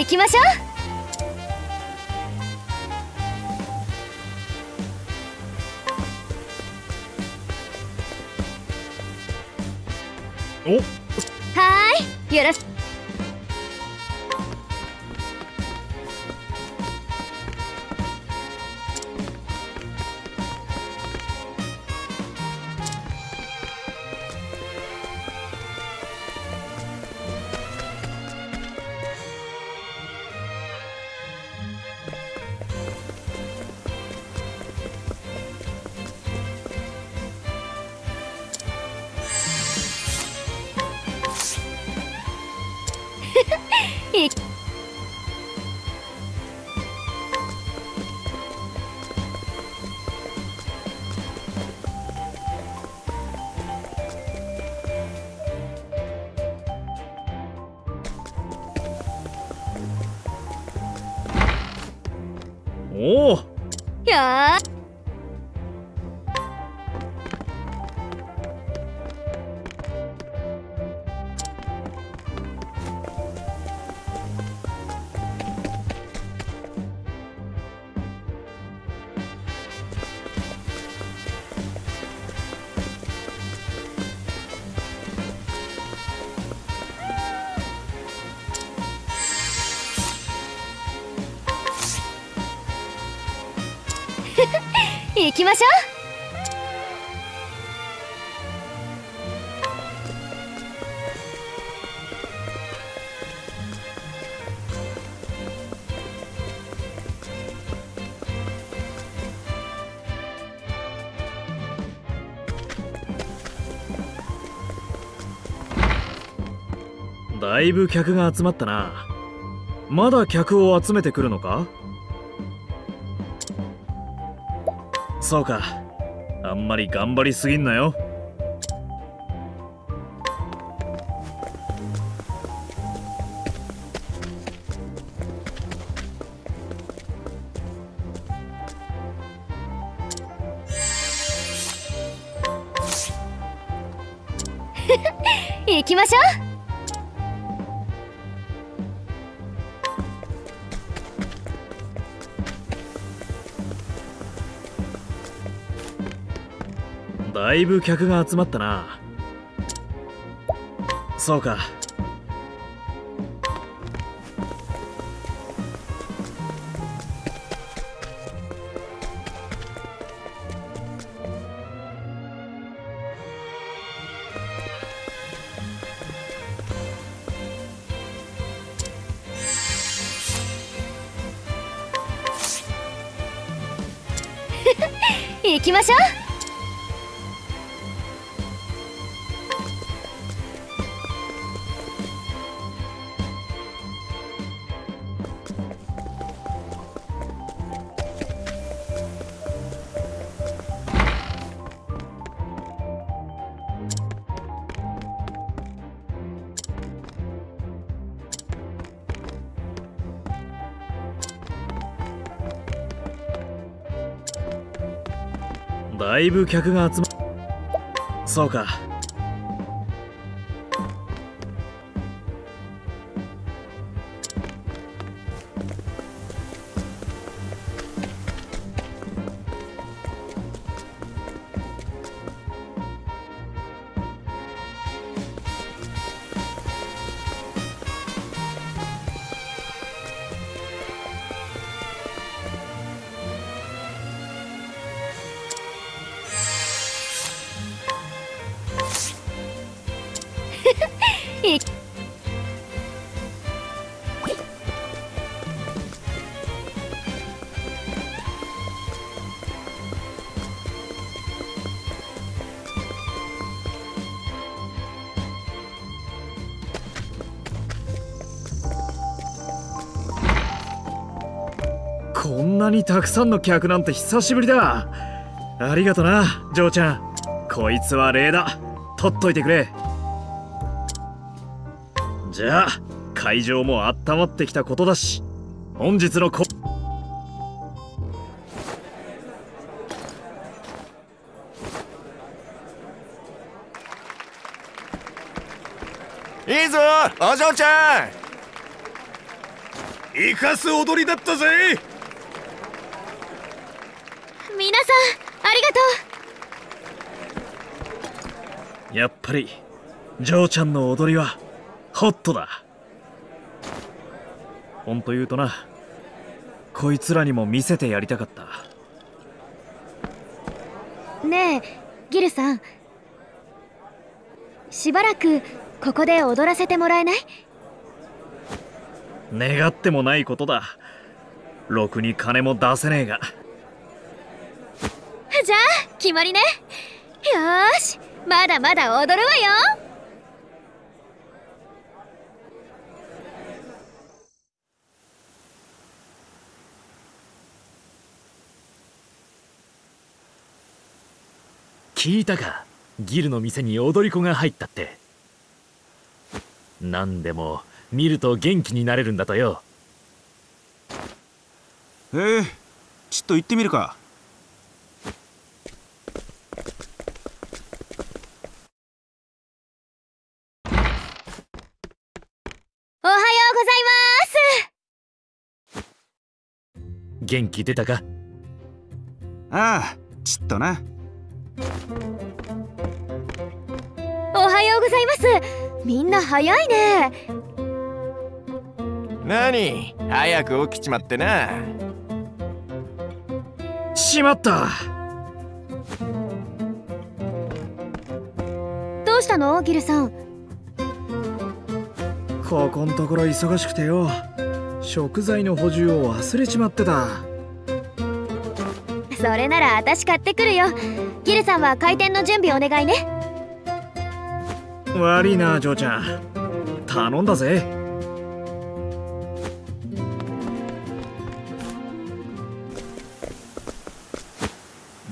行きましょ
お。
うはーい。よろしい行きましょう。
だいぶ客が集まったな。まだ客を集めてくるのか？そうか。あんまり頑張りすぎんなよ。だいぶ客が集まったな。そうか。だいぶ客が集まそうか。にたくさんの客なんて久しぶりだ。ありがとなジョーちゃん。こいつは礼だ。取っといてくれ。じゃあ会場も温まってきたことだし本日のこ
いいぞお嬢ちゃん。
生かす踊りだったぜ
皆さんありがと
やっぱりジョーちゃんの踊りはホットだ。ほんと言うとなこいつらにも見せてやりたかった。
うねえギルさん。しばらくここで踊らせてもらえない？
願ってもないことだ。ろくに金も出せねえが。
じゃあ決まりね。よーしまだまだ踊るわよ。
聞いたか？ギルの店に踊り子が入ったって。何でも見ると元気になれるんだとよ。
へえちょっと行ってみるか
おはようございます
元気出たか？
ああちっとな。
おはようございます。みんな早いね。
何？早く起きちまってな。
しまった。
どうしたの？ギルさん。
ここんところ忙しくてよ食材の補充を忘れちまってた。
それなら私買ってくるよ。ギルさんは開店の準備お願いね。
悪いなジョーちゃん。頼んだぜ。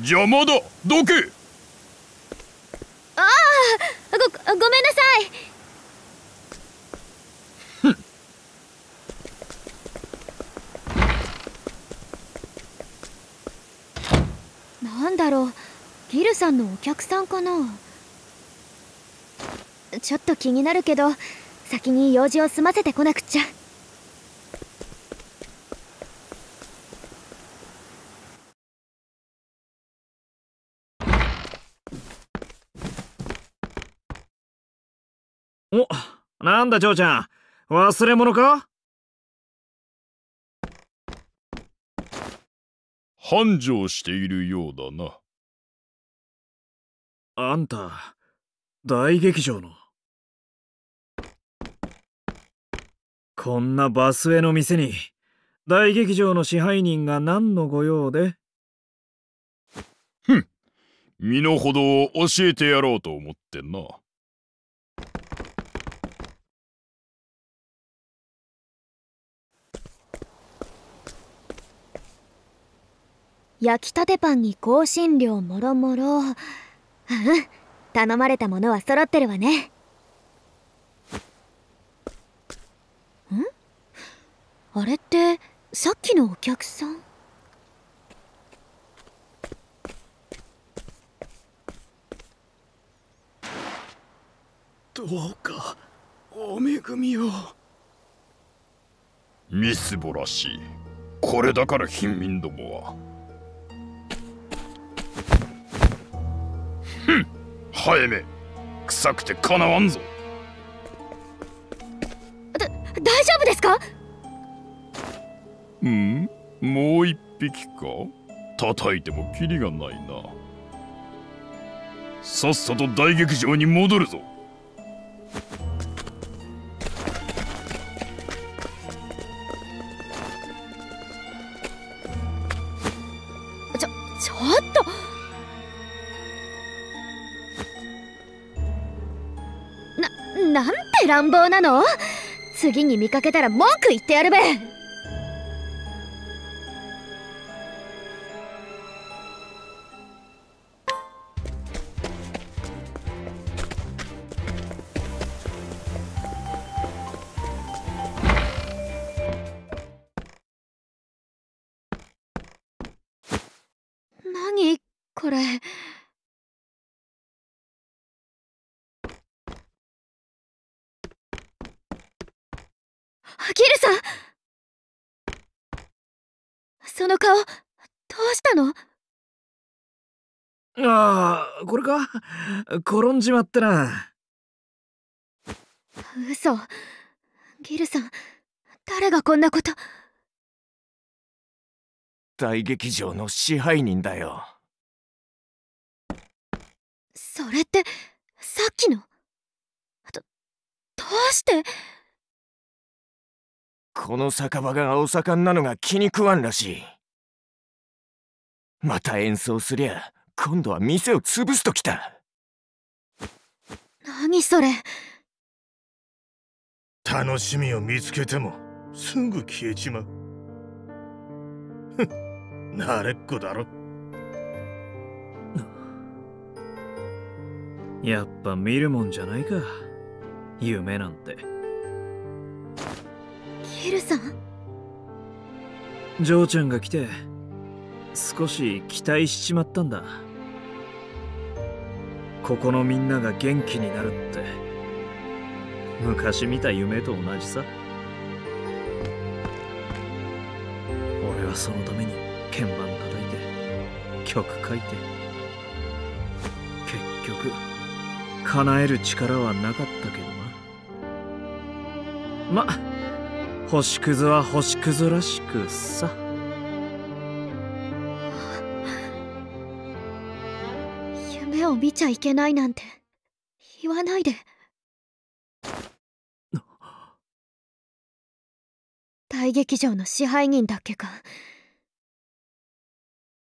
邪魔だどけ
ああごごめんなさいなんだろうギルさんのお客さんかな。ちょっと気になるけど先に用事を済ませてこなくっちゃ。
おなんだジョーちゃん。忘れ物か？
繁盛しているようだな
あんた大劇場の。こんなバスへの店に大劇場の支配人が何の御用で？
ふん。身の程を教えてやろうと思ってな。
焼きたてパンに香辛料もろもろう ん頼まれたものは揃ってるわね。ん？あれってさっきのお客さん？
どうかお恵みを。
みすぼらしい。これだから貧民どもはふん。ハエめ。臭くてかなわんぞ。
だ大丈夫ですか？
ん？もう一匹か？叩いてもキリがないな。さっさと大劇場に戻るぞ
乱暴なの？次に見かけたら文句言ってやるべ。何？これギルさんその顔どうしたの？
ああこれか？転んじまってな。
嘘。ギルさん誰がこんなこと？
大劇場の支配人だよ。
それってさっきの？どどうして？
この酒場がお盛んなのが気に食わんらしい。また演奏すりゃ今度は店を潰すときた。
何それ？
楽しみを見つけてもすぐ消えちまう。ふん慣れっこだろ。
やっぱ見るもんじゃないか。夢なんて
ギルさん？
ジョーちゃんが来て少し期待しちまったんだ。ここのみんなが元気になるって。昔見た夢と同じさ。俺はそのために鍵盤叩いて曲書いて。結局叶える力はなかったけどな。ま星屑は星屑らしくさ。
夢を見ちゃいけないなんて言わないで。大劇場の支配人だっけか。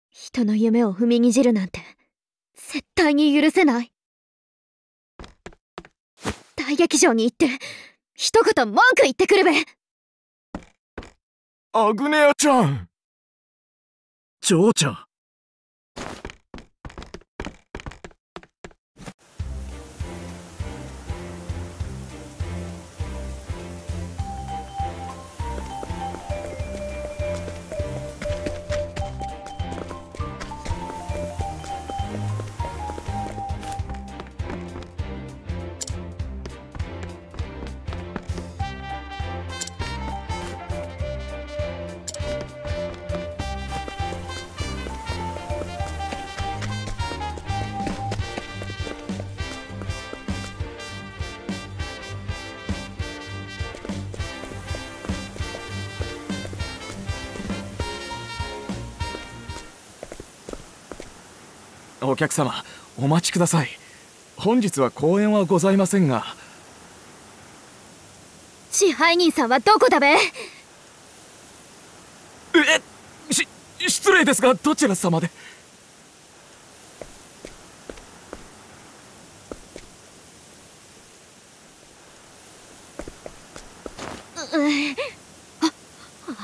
人の夢を踏みにじるなんて絶対に許せない。大劇場に行って一言文句言ってくるべ。
アグネアちゃん。
ジョーちゃん
お客様お待ちください。本日は公演はございませんが。
支配人さんはどこだべ？
えし失礼ですがどちら様で？
うんあ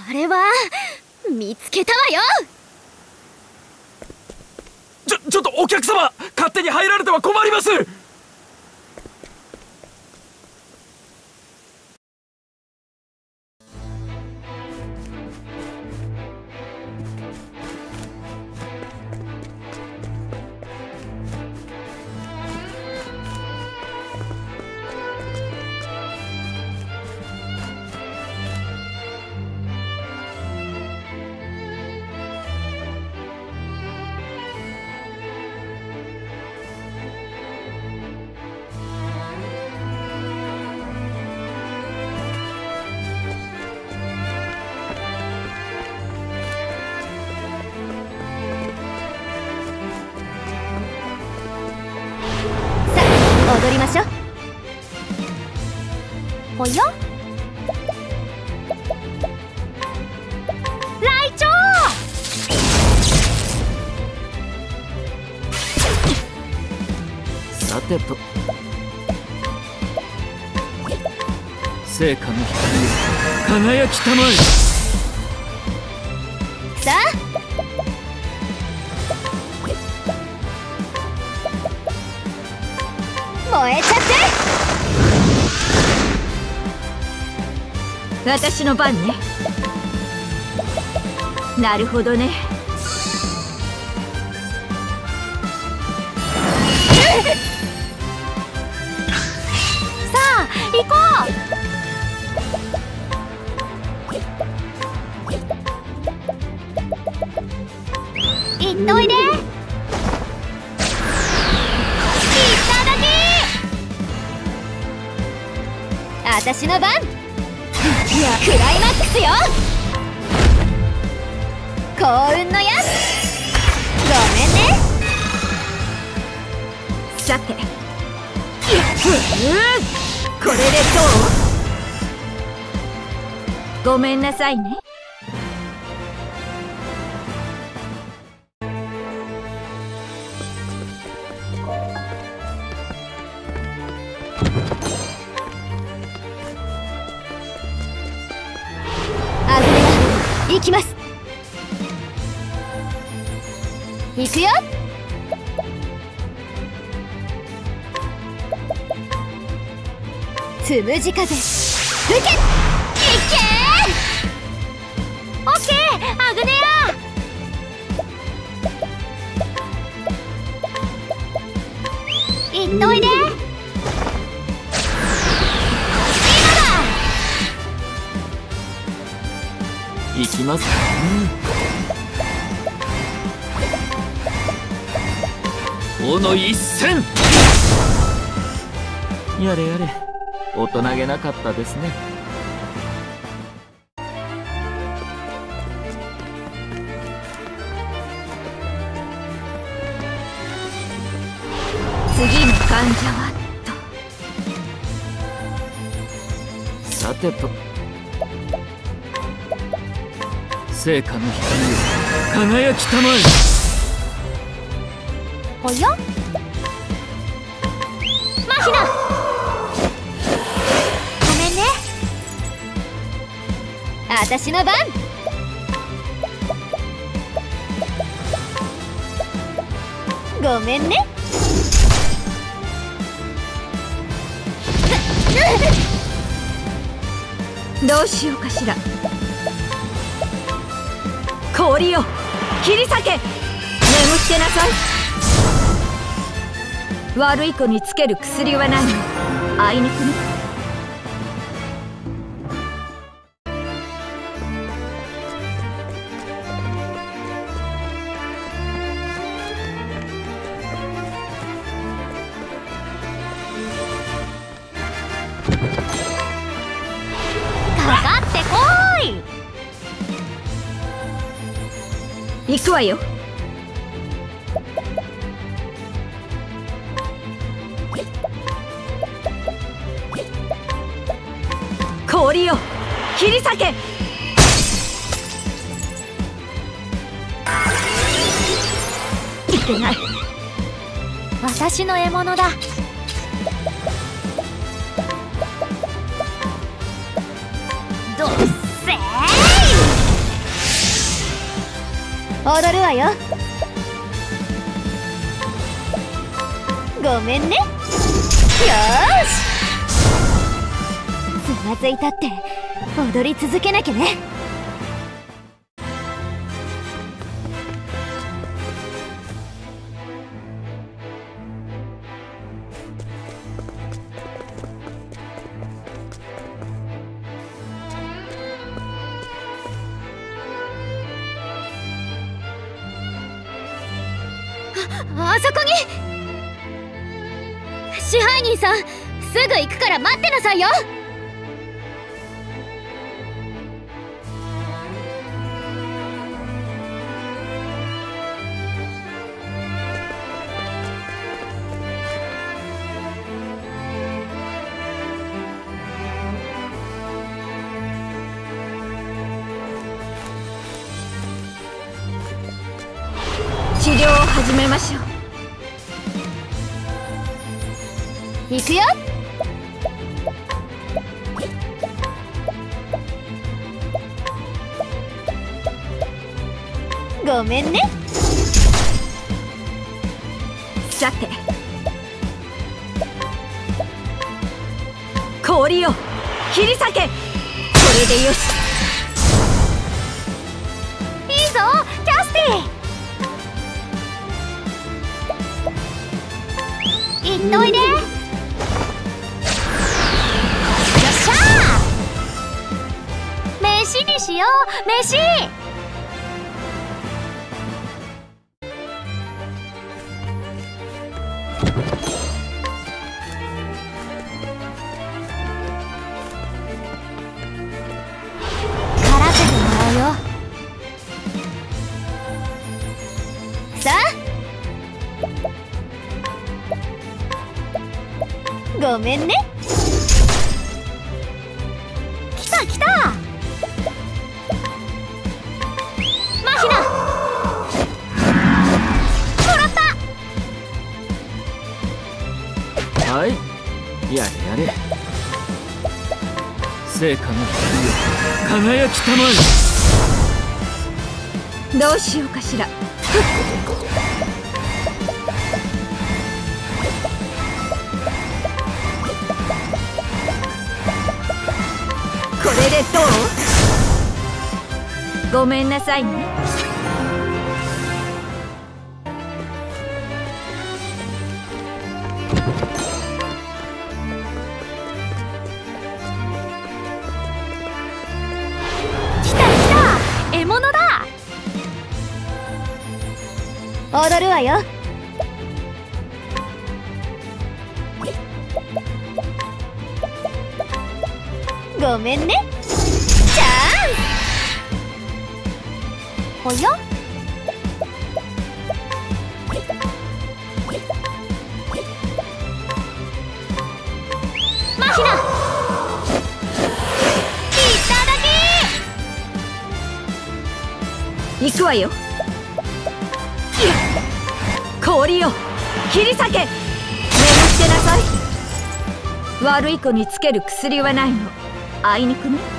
あれは見つけたわよ
ちょちょっとお客様勝手に入られては困ります。
輝きたまえ。
さあ。燃えちゃって。
私の番ね。なるほどね
私の番クライマックスよ。幸運のやごめんね。
さて。これでどう？ごめんなさいね。
つむじ風吹けいけオッケーアグネア行っといで今だ
行きますか、うんこの一戦やれやれ大人げなかったですね。
次の患者は
さてと。成果の光よ輝きたまえ
私の番。ごめんね。
どうしようかしら。氷を切り裂け。眠ってなさい。悪い子につける薬はないのあいにくね。わよ。氷よ。切り裂け。いけない。
私の獲物だ。よ。ごめんね。よーし。つまずいたって踊り続けなきゃね。ごめんね。
輝きたまえ。
どうしようかしら。これでどう？ごめんなさいね。
い
子につける薬はないの。あいにくね。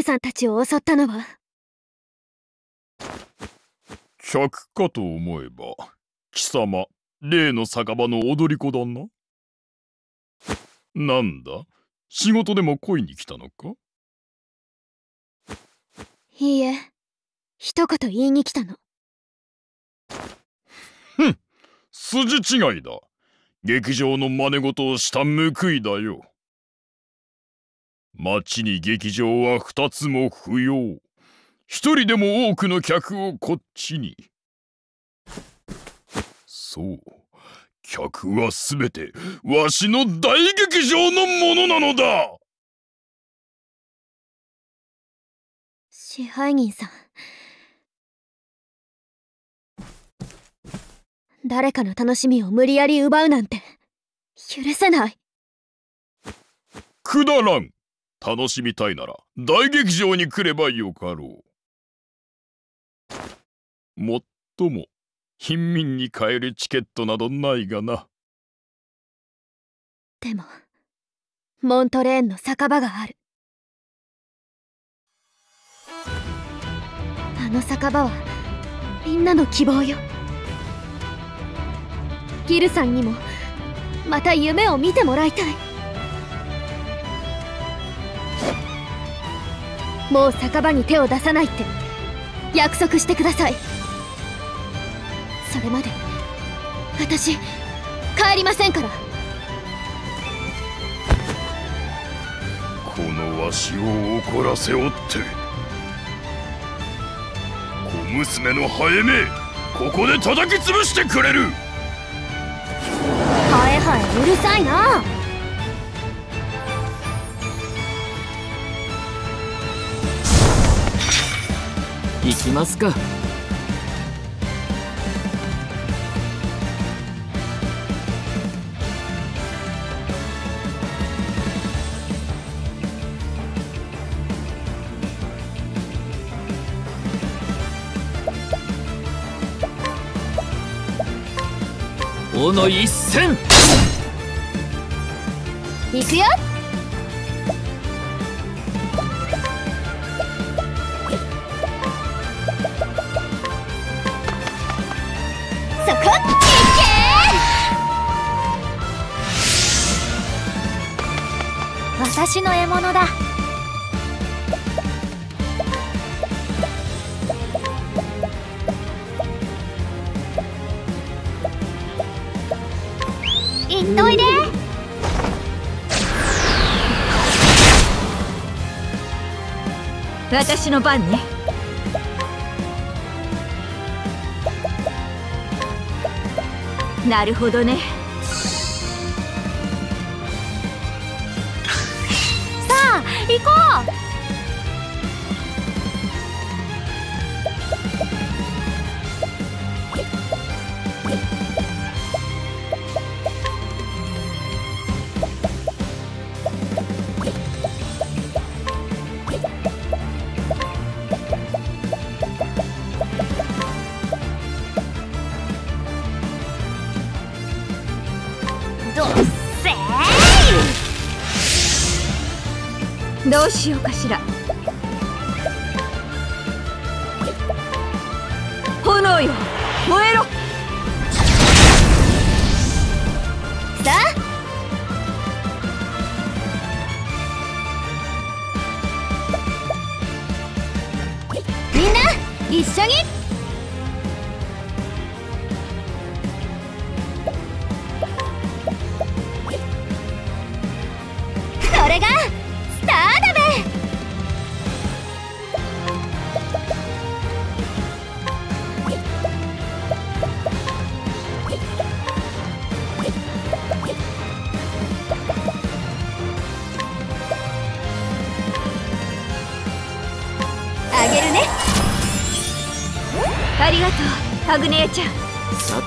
ルさんたちを襲ったのは。
客かと思えば貴様例の酒場の踊り子だな。なんだ仕事でも恋に来たのか？
いいえ一言言いに来たの。
ふん筋違いだ。劇場の真似事をした報いだよ町に劇場は二つも不要。一人でも多くの客をこっちに。そう。客はすべてわしの大劇場のものなのだ。
支配人さん。誰かの楽しみを無理やり奪うなんて許せない。
くだらん楽しみたいなら大劇場に来ればよかろう。もっとも貧民に買えるチケットなどないがな。
でもモントレーンの酒場がある。あの酒場はみんなの希望よ。ギルさんにもまた夢を見てもらいたい。もう酒場に手を出さないって。約束してください。それまで私帰りませんから。
このわしを怒らせおって。小娘のハエめここで叩き潰してくれる。
ハエハエうるさいな
行きますか。王の一戦。
行くよけ私の獲物だ。行っといで。
私の番ね。なるほどね。
あ
しようかしら。炎よ燃えろ。
さあ。みんな一緒に。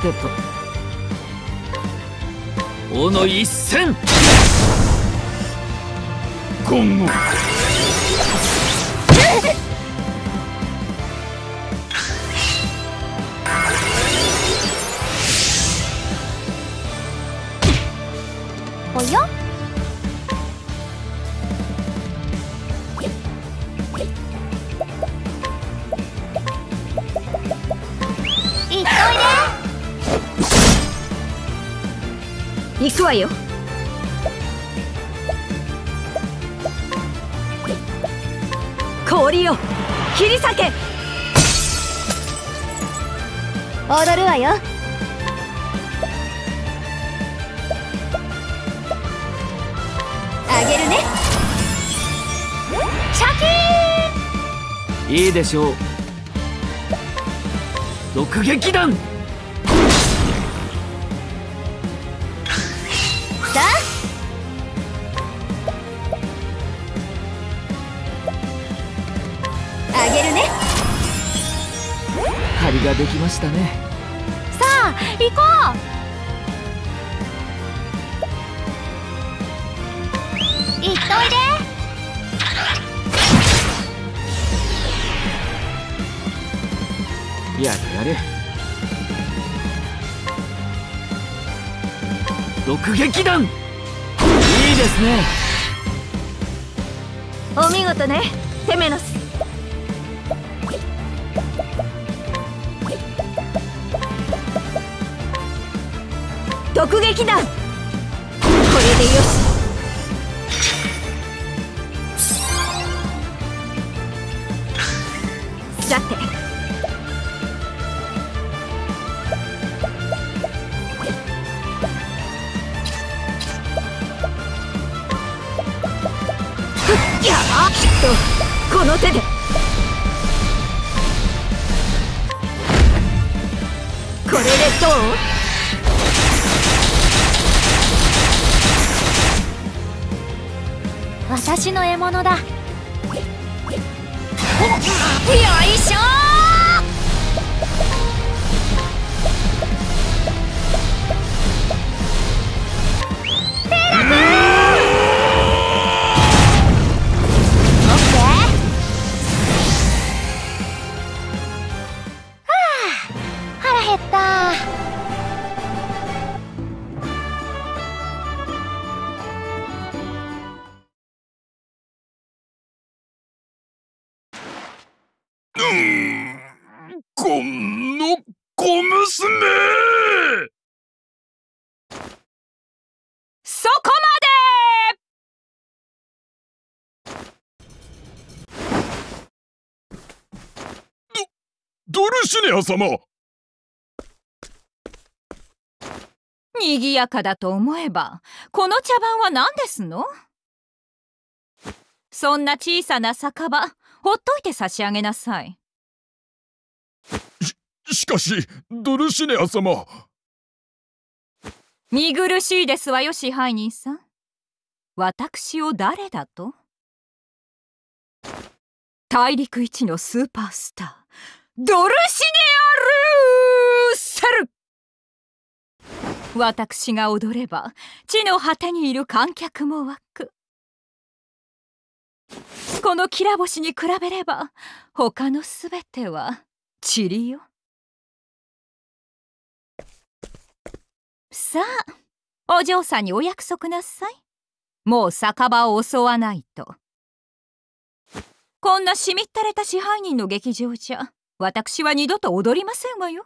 てと王の一戦今後。
おい
いでしょう。毒撃弾
さあ。あげるね。
借りができましたね。
さあ行こう
毒撃弾いいですね。
お見事ね。テメノス。毒撃弾これでよし。
ドルシネア様
にぎやかだと思えばこの茶番は何ですの？そんな小さな酒場ほっといて差し上げなさい。
しかしドルシネア様。
見苦しいですわよ支配人さん。私を誰だと？大陸一のスーパースタードルシネア・ルーセル。私が踊れば地の果てにいる観客も湧く。このきら星に比べれば他のすべては塵よ。さあお嬢さんにお約束なさい。もう酒場を襲わないと。こんなしみったれた支配人の劇場じゃ。私は二度と踊りませんわよ。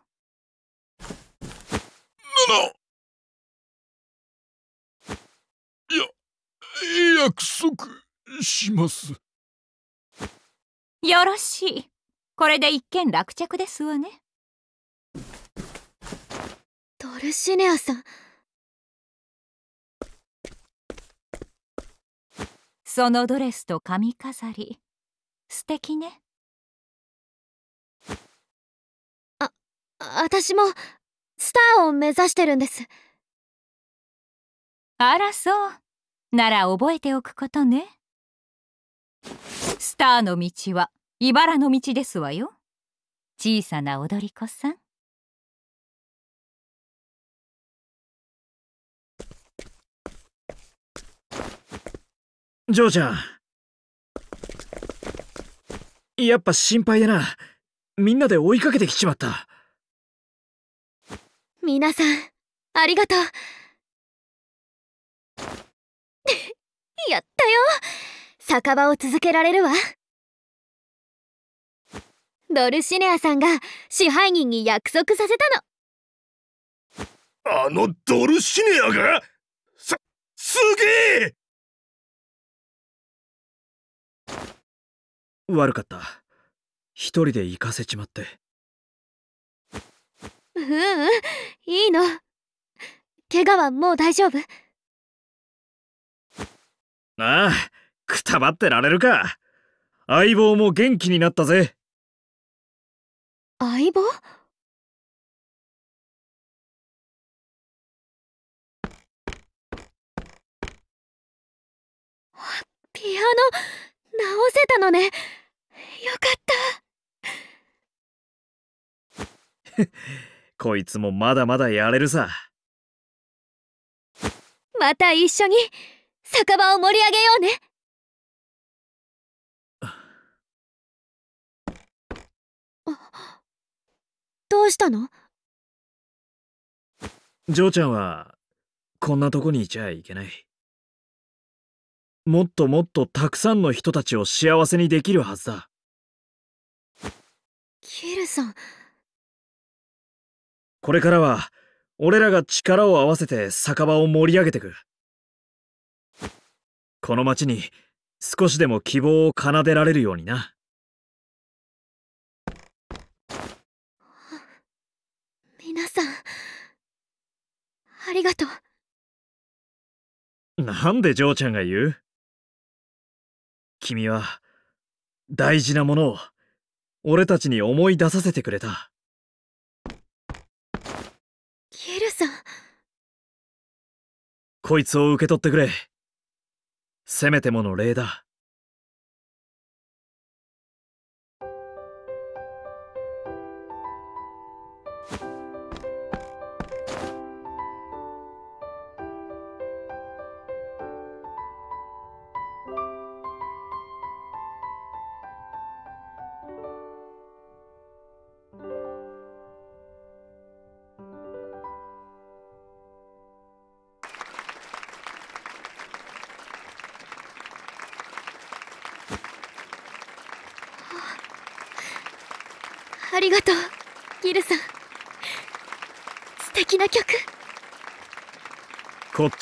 いや約束します。
よろしい。これで一件落着ですわね。
ドルシネアさん。
そのドレスと髪飾り。素敵ね
私もスターを目指してるんです。
あらそう。なら覚えておくことね。スターの道は茨の道ですわよ。小さな踊り子さん。
ジョーちゃん。やっぱ心配でな。みんなで追いかけてきちまった
皆さんありがとう。やったよ。酒場を続けられるわ。ドルシネアさんが支配人に約束させたの。
あのドルシネアが？す、すげえ！
悪かった。一人で行かせちまって
ううん。いいの。怪我はもう大丈夫。
ああくたばってられるか。相棒も元気になったぜ。
相棒？ピアノ直せたのね。よかった
こいつもまだまだやれるさ。
また一緒に酒場を盛り上げようね。あどうしたの？
ジョーちゃんはこんなとこにいちゃいけない。もっともっとたくさんの人たちを幸せにできるはずだ。
キルさん
これからは俺らが力を合わせて酒場を盛り上げてく。この町に少しでも希望を奏でられるようにな。
皆さんありがとう。
なんでジョーちゃんが言う？君は大事なものを俺たちに思い出させてくれた
キルさん
こいつを受け取ってくれ。せめてもの礼だ。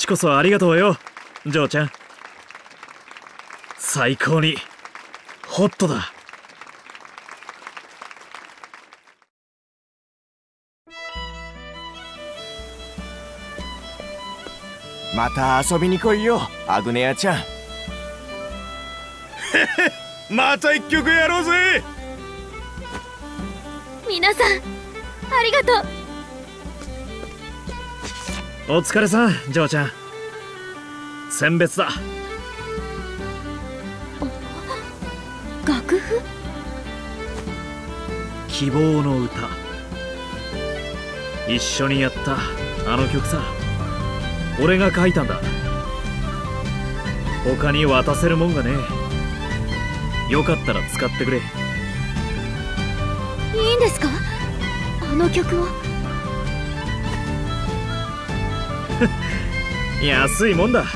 ちこそありがとうよジョーちゃん。最高にホットだ。
また遊びに来いよアグネアちゃん。
また一曲やろうぜ。
皆さんありがとう。
お疲れさんジョーちゃん選別だ。
楽譜？
希望の歌。一緒にやったあの曲さ。俺が書いたんだ。他に渡せるもんがねえ。よかったら使ってくれ。
いいんですか？あの曲を？
安いもんだ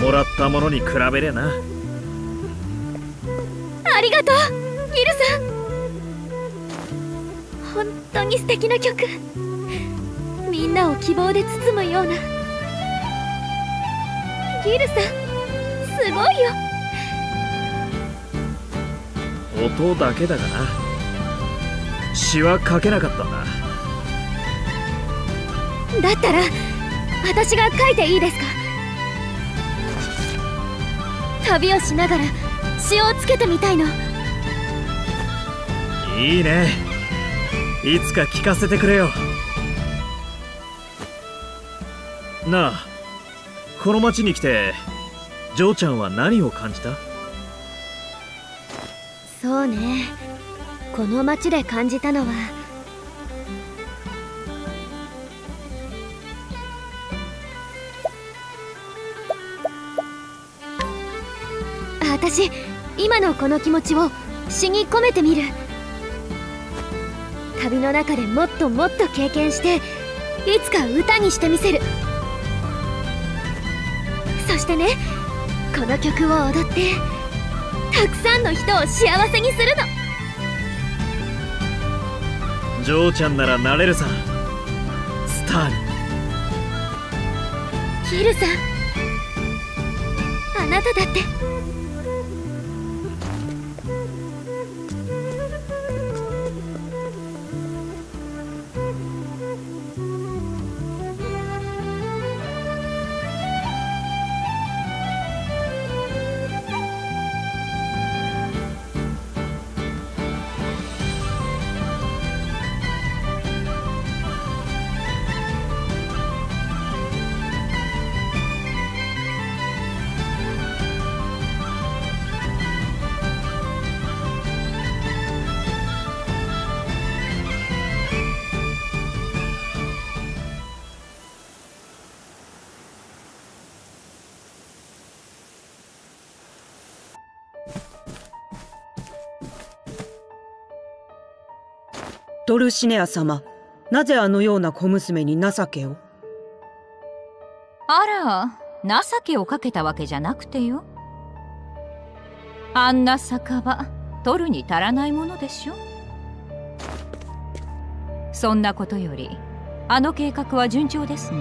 もらったものに比べりゃな。
ありがとうギルさん。本当に素敵な曲。みんなを希望で包むような。ギルさんすごいよ。
音だけだがな。詩は書けなかったんだ。
だったら私が書いていいですか？旅をしながら詩をつけてみたいの。
いいね。いつか聞かせてくれよ。なあこの町に来てジョーちゃんは何を感じた？
そうね。この街で感じたのは私今のこの気持ちを詩に込めてみる。旅の中でもっともっと経験していつか歌にしてみせる。そしてねこの曲を踊ってたくさんの人を幸せにするの。
ジョーちゃんならなれるさ。スターに。
キルさんあなただって
ルシネア様なぜあのような小娘に情けを？
あら情けをかけたわけじゃなくてよ。あんな酒場取るに足らないものでしょ？そんなことよりあの計画は順調ですの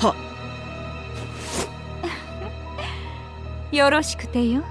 は。
よろしくてよ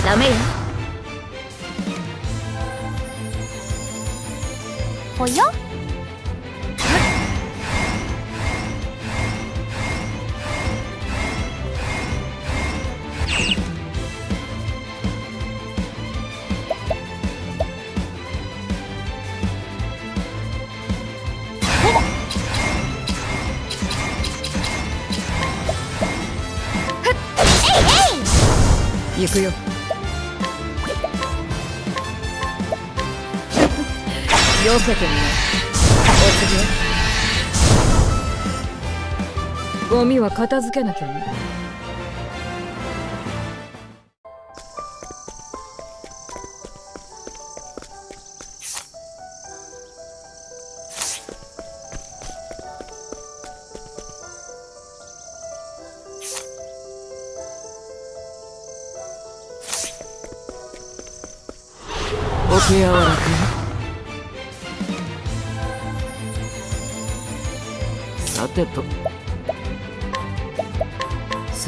無
受けてみなお次はゴミは片付けなきゃね。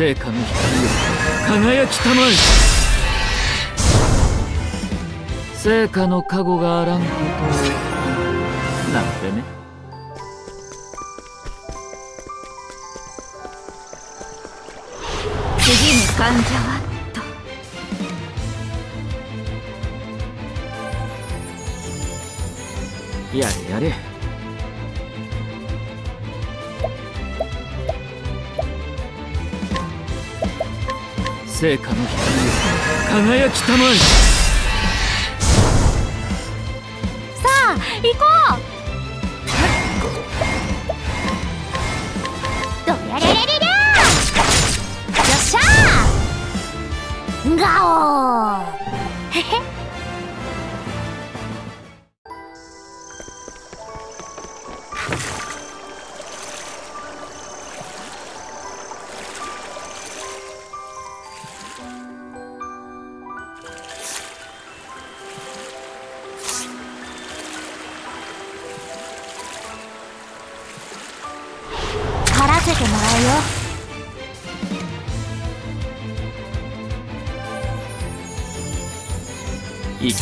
聖火の光よ。輝きたまえ聖火の加護があらんことを。輝きた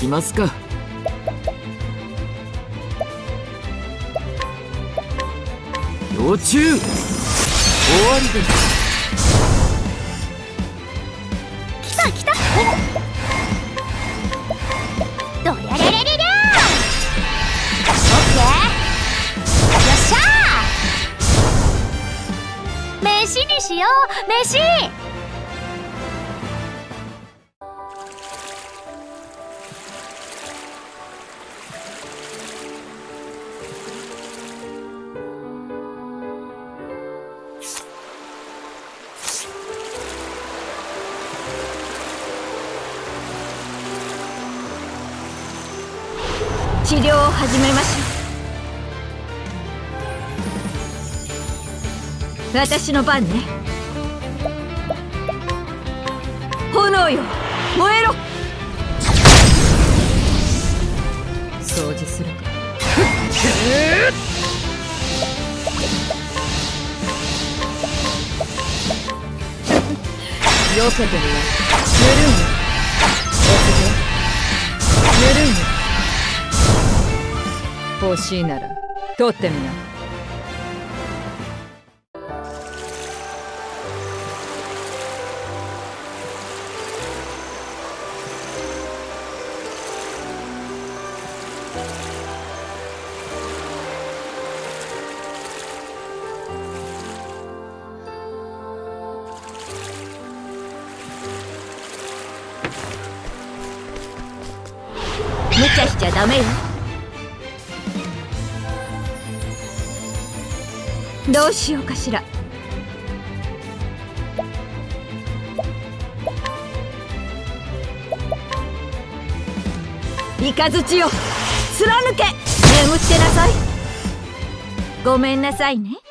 きますか。幼虫終わりです。
私の番ね。炎よ。燃えろ。
掃除するか。よけてみなぬるいよお次はぬるいよ欲しいなら。取ってみな。
うしようかしら。雷よ。貫け。眠ってなさい。ごめんなさいね。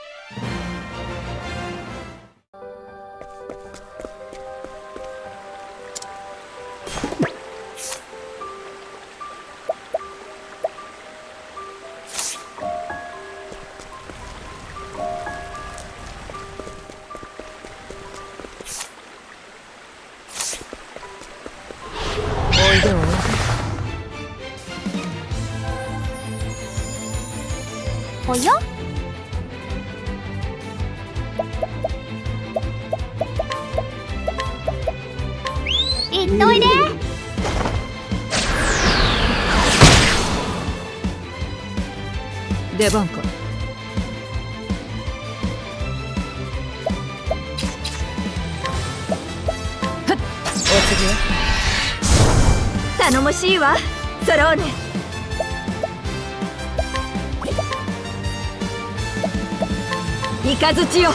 雷よ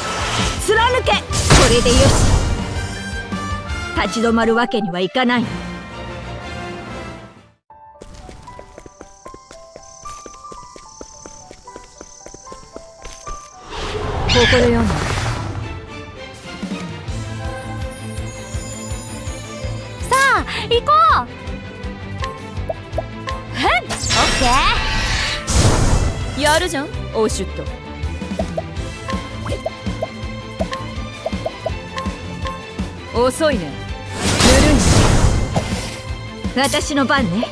貫け。これでよし。立ち止まるわけにはいかない。
ここで読んだ
さあ行こう。ふんオッケー。
やるじゃんオーシュット。遅いね。ぬるい。
私の番ね。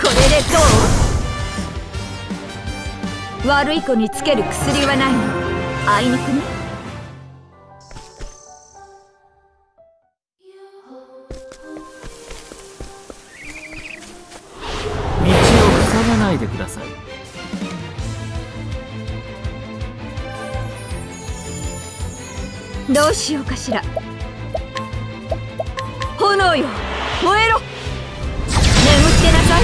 これでどう？悪い子につける薬はないの？あいにくね？しら炎よ。燃えろ。眠ってなさい。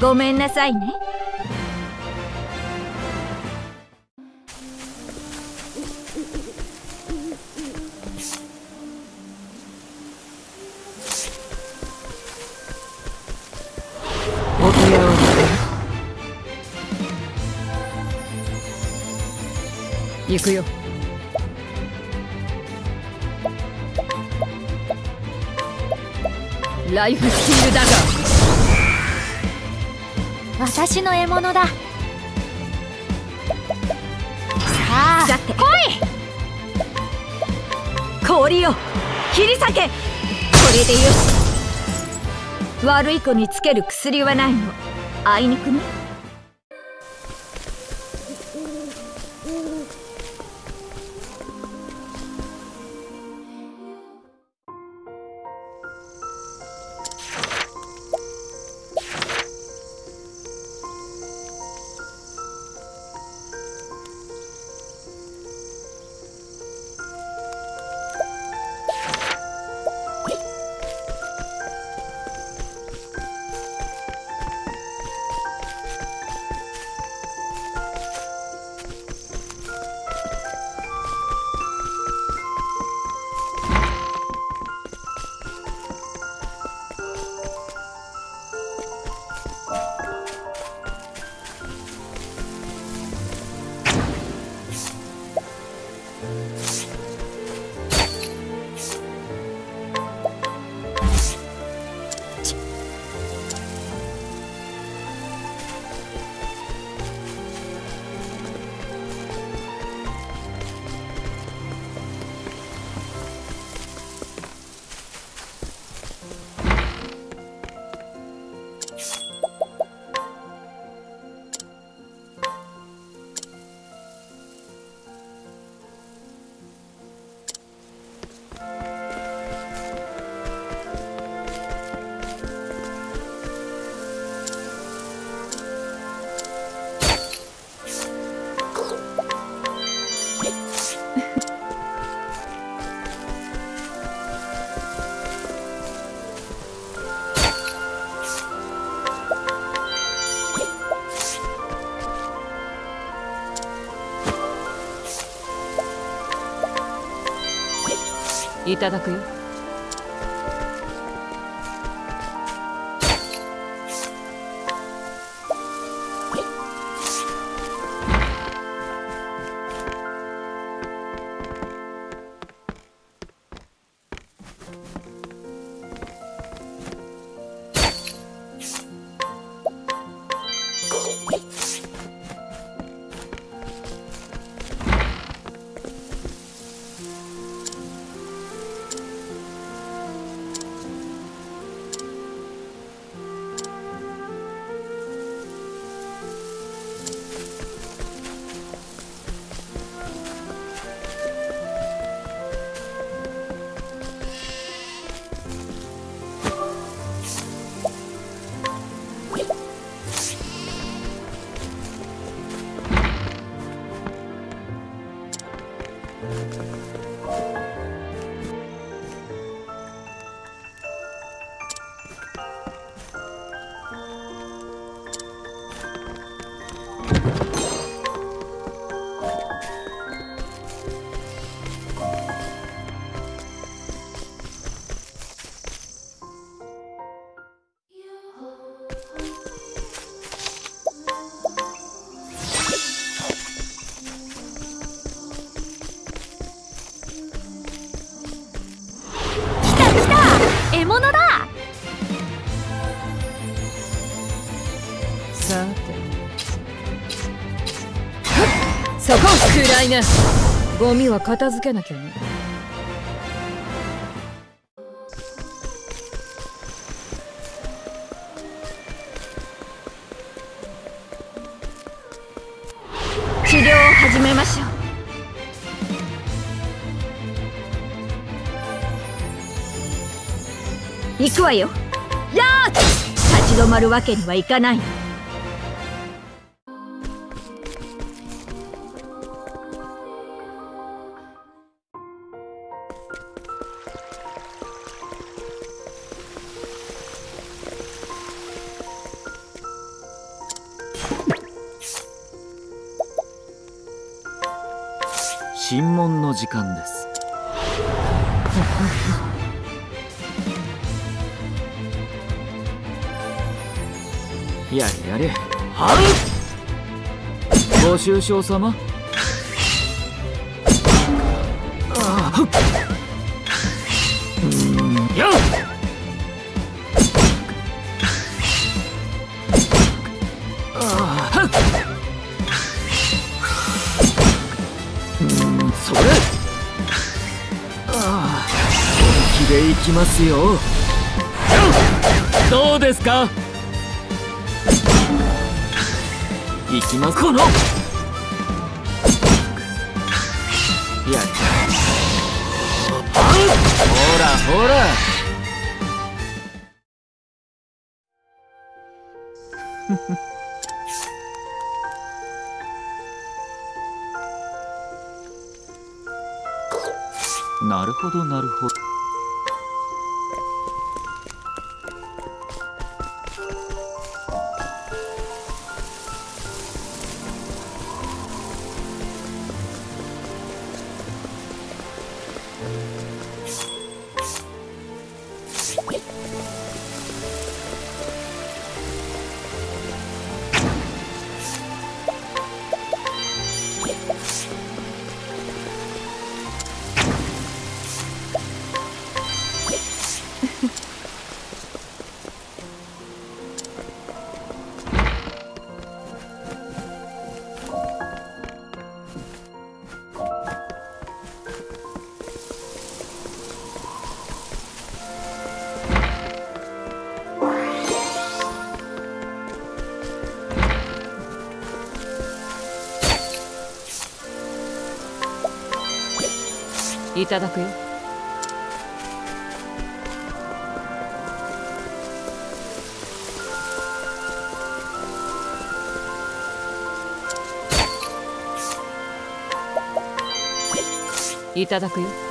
ごめんなさいね。
ライフスティールダガ
ー私の獲物だ。さあ
さて。
来い！
氷よ切り裂け。これでよし。悪い子につける薬はないの。あいにくね
いただくよ。暗いなゴミは片付けなきゃね。
治療を始めましょう。行くわよ。やー立ち止まるわけにはいかない。
ご愁傷様。ああうん。よっそれ。ああ本気でいきますよ。どうですか？いきます。このほらほら
いただくよ。いただくよ。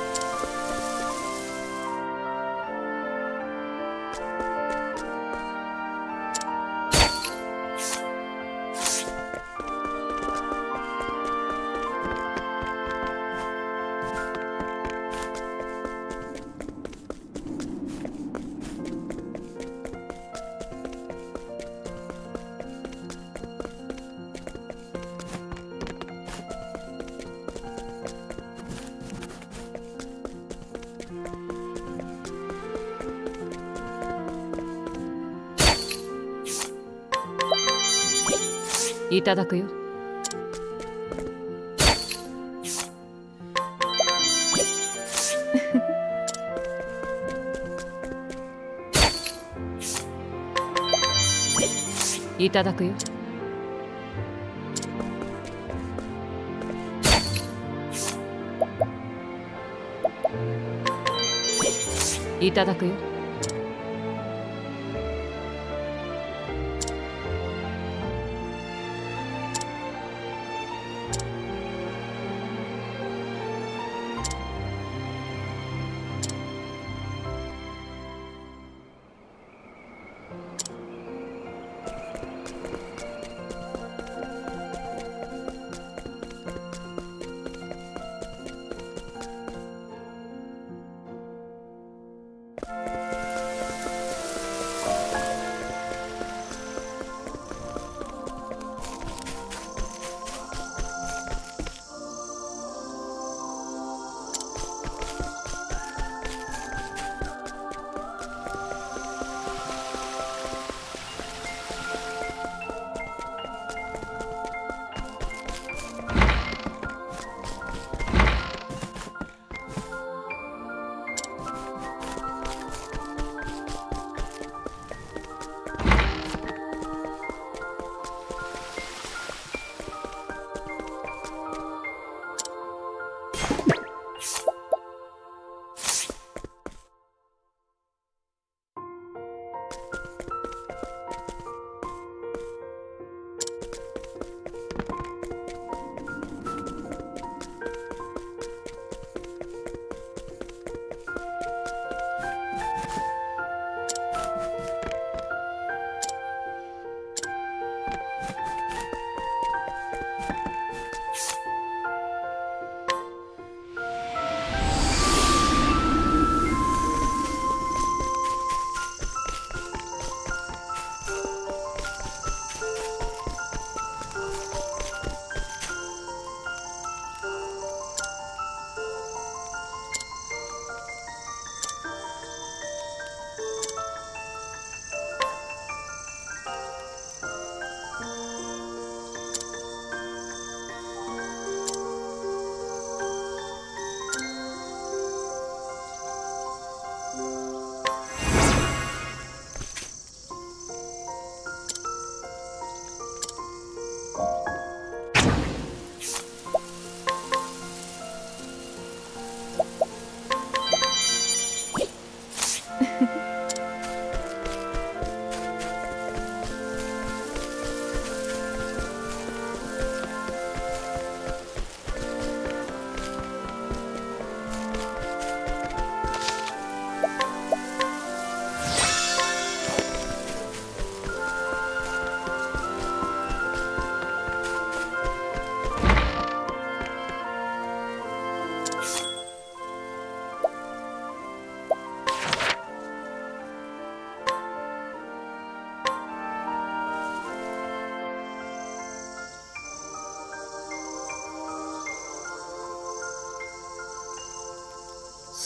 いただくよ。いただくよ。いただくよ。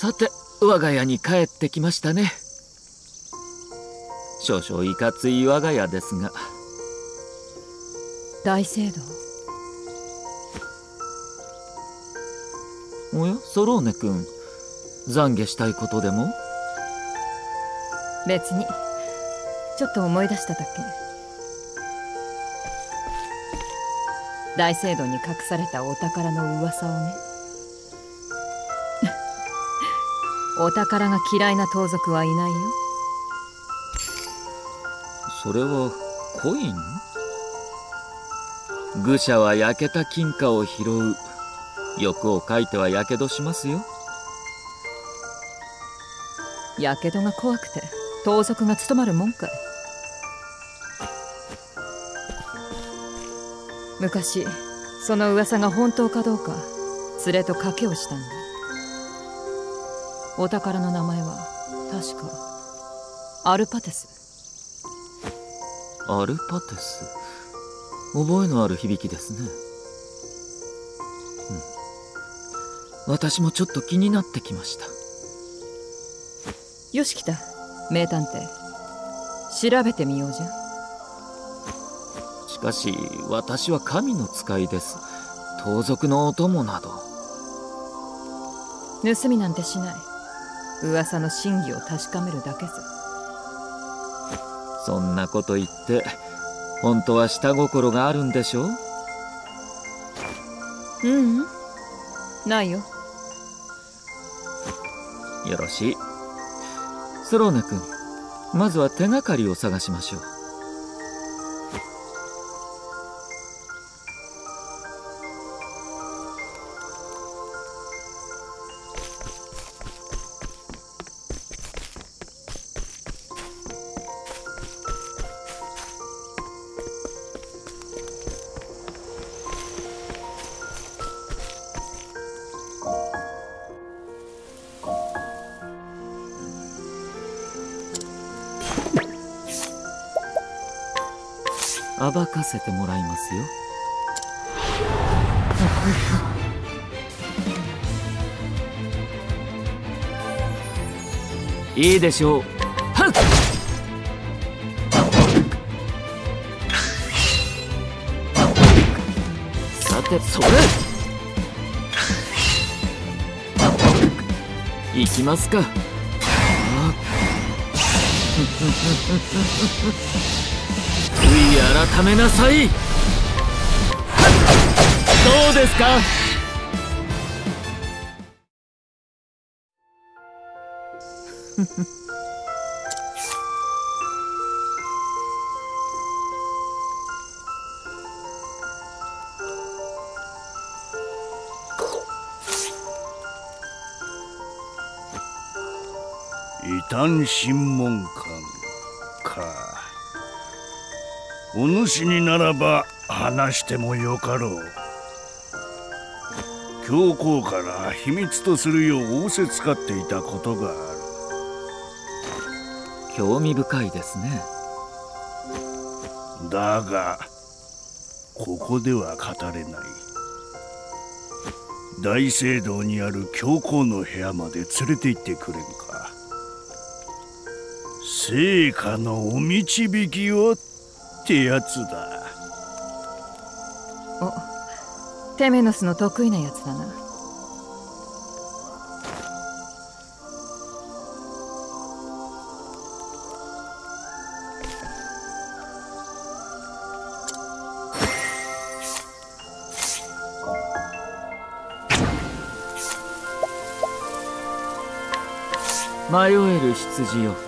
さて我が家に帰ってきましたね。少々いかつい我が家ですが。
大聖堂？
おやソローネ君。懺悔したいことでも？
別に。ちょっと思い出しただけ。大聖堂に隠されたお宝の噂をねお宝が嫌いな盗賊はいないよ。
それはコイン？愚者は焼けた金貨を拾う。欲をかいてはやけどしますよ。
やけどが怖くて盗賊が務まるもんかい。昔その噂が本当かどうか連れと賭けをしたんだお宝の名前は確かアルパテス。
アルパテス？覚えのある響きですね。うん。私もちょっと気になってきました。
よし来た。名探偵。調べてみようじゃ。
しかし私は神の使いです。盗賊のお供など。
盗みなんてしない噂の真偽を確かめるだけさ。
そんなこと言って本当は下心があるんでしょ？う
ううん。ないよ。
よろしい。スローネ君まずは手がかりを探しましょうせてもらいますよ。いいでしょう。はっ！さてそれ。行きますか。改めなさい。どうですか？
異端審問かお主にならば話してもよかろう。教皇から秘密とするよう仰せつかっていたことがある。
興味深いですね。
だがここでは語れない。大聖堂にある教皇の部屋まで連れて行ってくれんか。聖火のお導きをってやつだ。
おテメノスの得意なやつだな。
迷える羊よ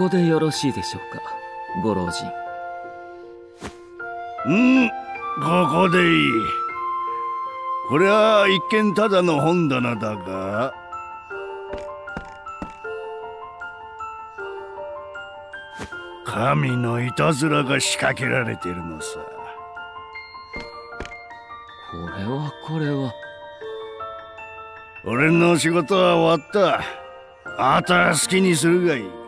ここでよろしいでしょうか？ご老人。
うんここでいい。これは一見ただの本棚だが。神のいたずらが仕掛けられてるのさ。
これはこれは。
俺の仕事は終わった。あとは好きにするがいい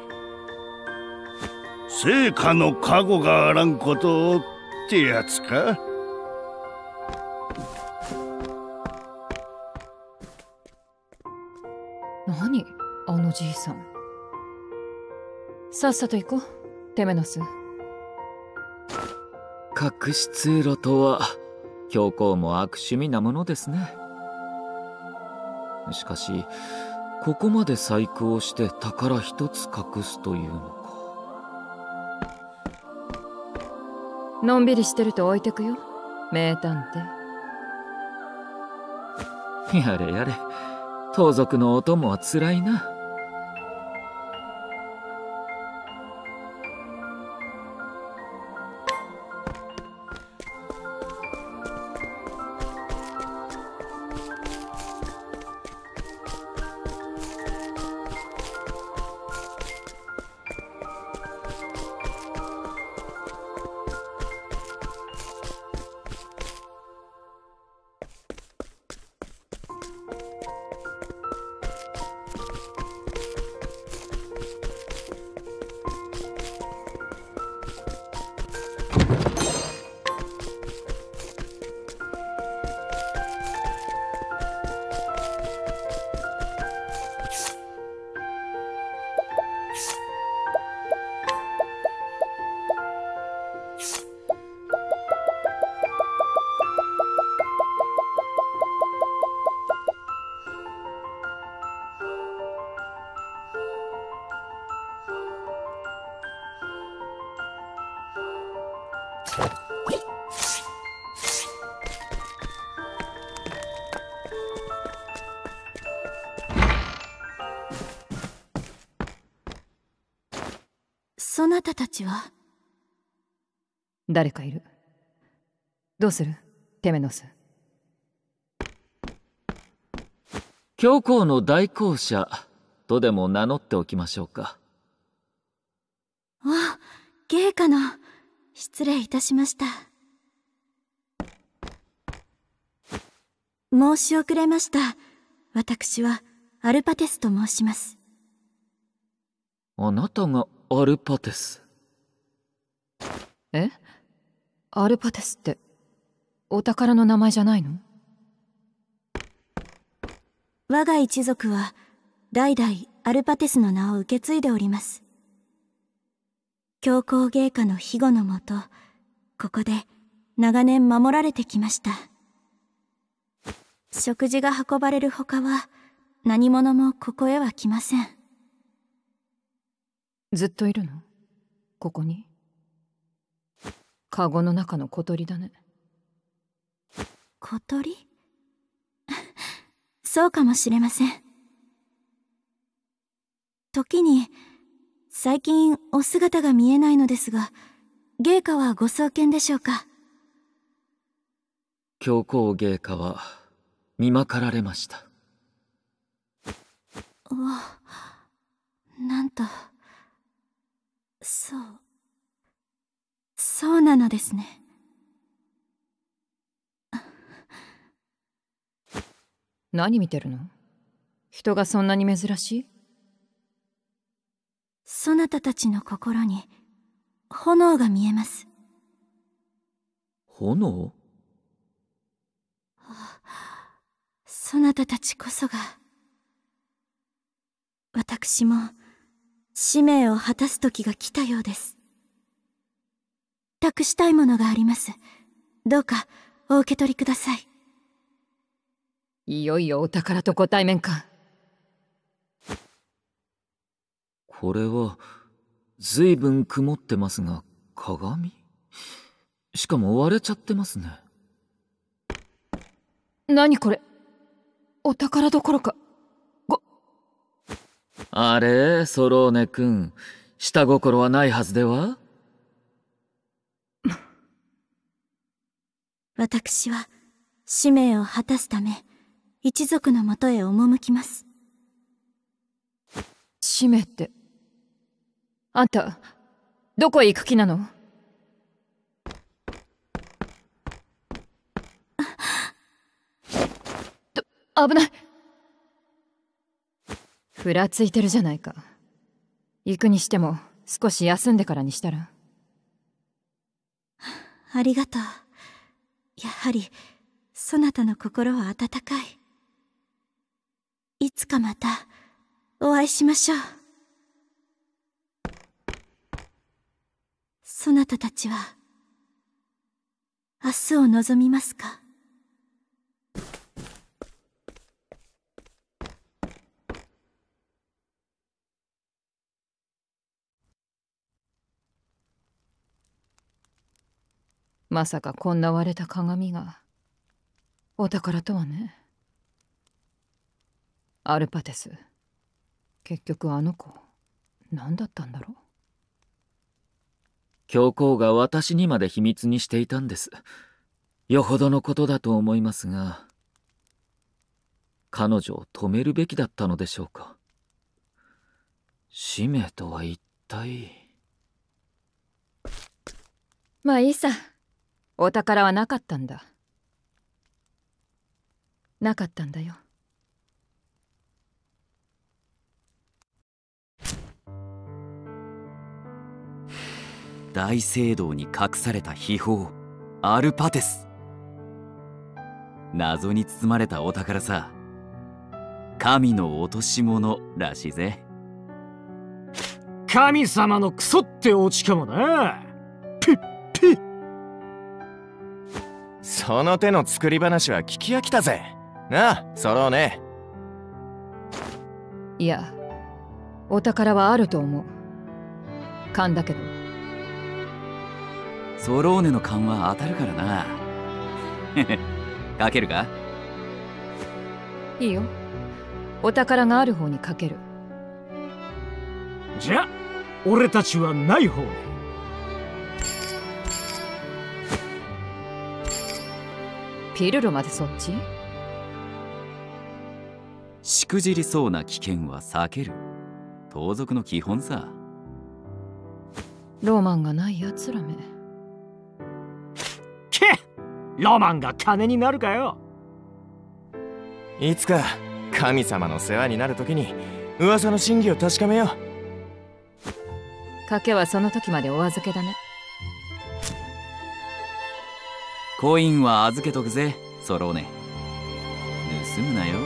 成果の加護があらんことってやつか？
何？あのじいさん。さっさと行こう。テメノス。
隠し通路とは教皇も悪趣味なものですね。しかしここまで細工をして宝一つ隠すというの
のんびりしてると置いてくよ。名探
偵。やれやれ。盗賊のお供はつらいな。
誰かいる。どうする？テメノス。
教皇の代行者とでも名乗っておきましょうか。
あ芸家の。失礼いたしました。申し遅れました。私はアルパテスと申します。
あなたがアルパテス。
え？アルパテスってお宝の名前じゃないの？
我が一族は代々アルパテスの名を受け継いでおります。教皇芸家の庇護のもとここで長年守られてきました。食事が運ばれるほかは何者もここへは来ません。
ずっといるの？ここに？カゴの中の小鳥だね。
小鳥？そうかもしれません。時に最近お姿が見えないのですが芸家はご創建でしょうか？
教皇芸家は見まかられました。
おなんとそうそうなのですね。
何見てるの？人がそんなに珍しい？
そなたたちの心に炎が見えます。
炎？
そなたたちこそが私も使命を果たす時が来たようです託したいものがあります。どうかお受け取りください。
いよいよお宝とご対面か。
これは随分曇ってますが鏡？しかも割れちゃってますね。
何これ？お宝どころか。
あれ？ソローネ君下心はないはずでは？
私は使命を果たすため一族のもとへ赴きます。
使命ってあんたどこへ行く気なの？と危ない。ふらついてるじゃないか。行くにしても少し休んでからにしたら。
ありがとうやはりそなたの心は温かい。いつかまたお会いしましょう。そなたたちは明日を望みますか？
まさかこんな割れた鏡が。お宝とはね。アルパテス。結局あの子何だったんだろう。
教皇が私にまで秘密にしていたんです。よほどのことだと思いますが彼女を止めるべきだったのでしょうか。使命とは一体？
まあいいさお宝はなかったんだ。なかったんだよ。
大聖堂に隠された秘宝アルパテス。謎に包まれたお宝さ。神の落とし物らしいぜ。
神様のクソってオチかもなピッピッ
その手の作り話は聞き飽きたぜ。なあソローネ
いやお宝はあると思う。勘だけど。
ソローネの勘は当たるからな。かけるか？
いいよ。お宝がある方にかける。
じゃ俺たちはない方に
ピルルまでそっち
しくじりそうな危険は避ける盗賊の基本さ
ロマンがないやつらめ
けロマンが金になるかよ
いつか神様の世話になるときに噂の真偽を確かめよ
う賭けはその時までお預けだね
コインは預けとくぜ。ソローネ盗むなよ。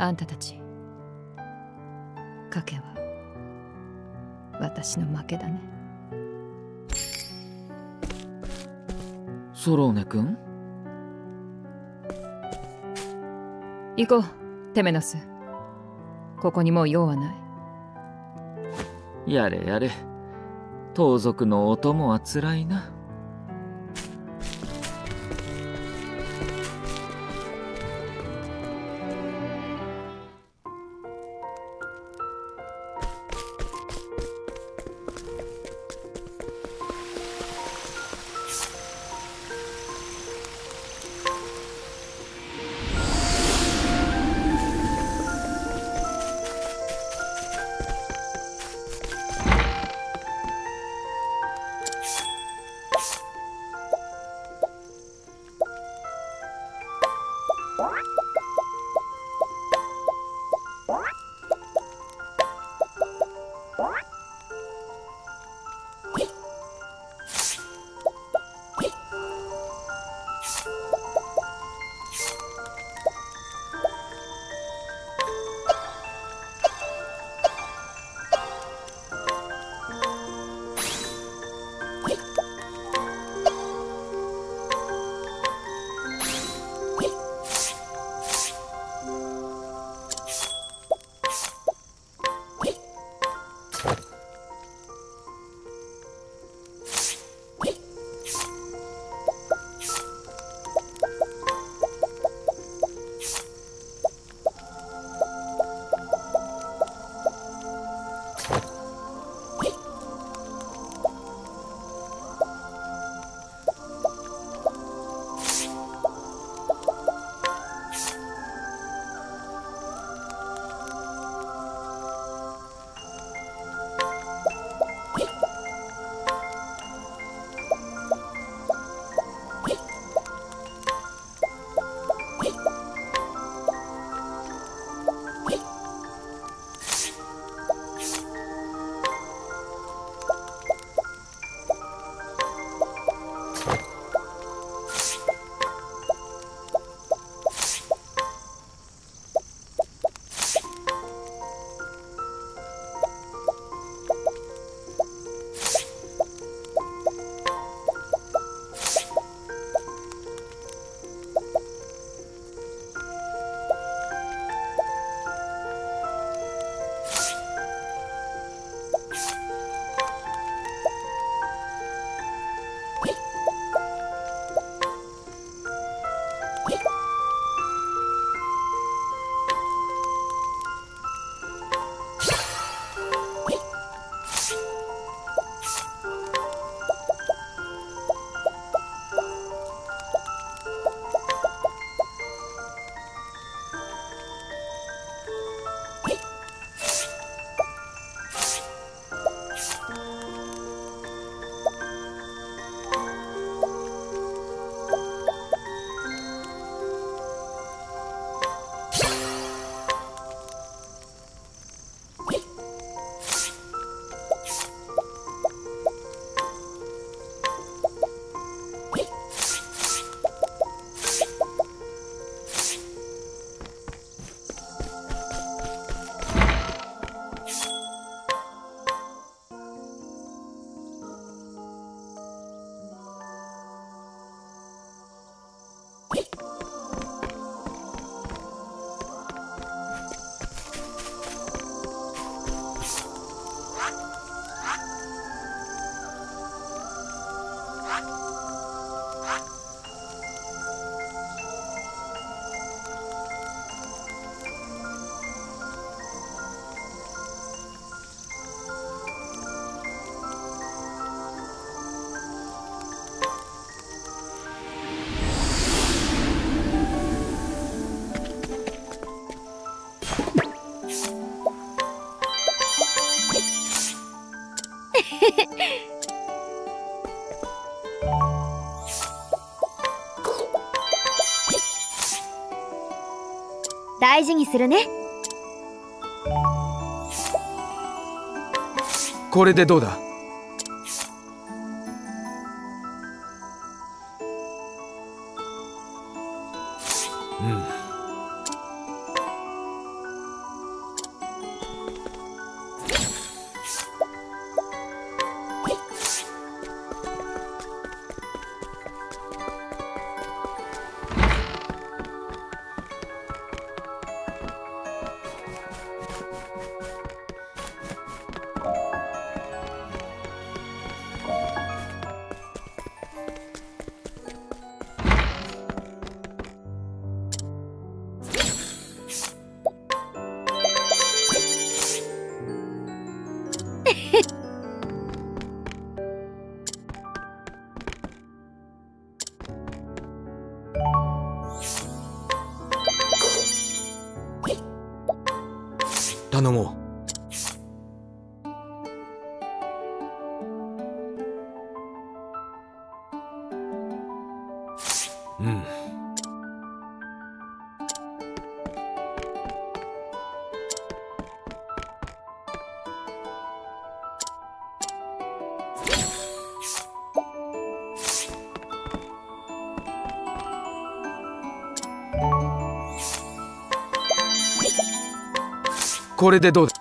あんたたち。賭けは私の負けだね。
ソローネ君
行こうテメノスここにもう用はない。
やれやれ。盗賊のお供はつらいな。
大事にするね。
これでどうだ？これでどうだ？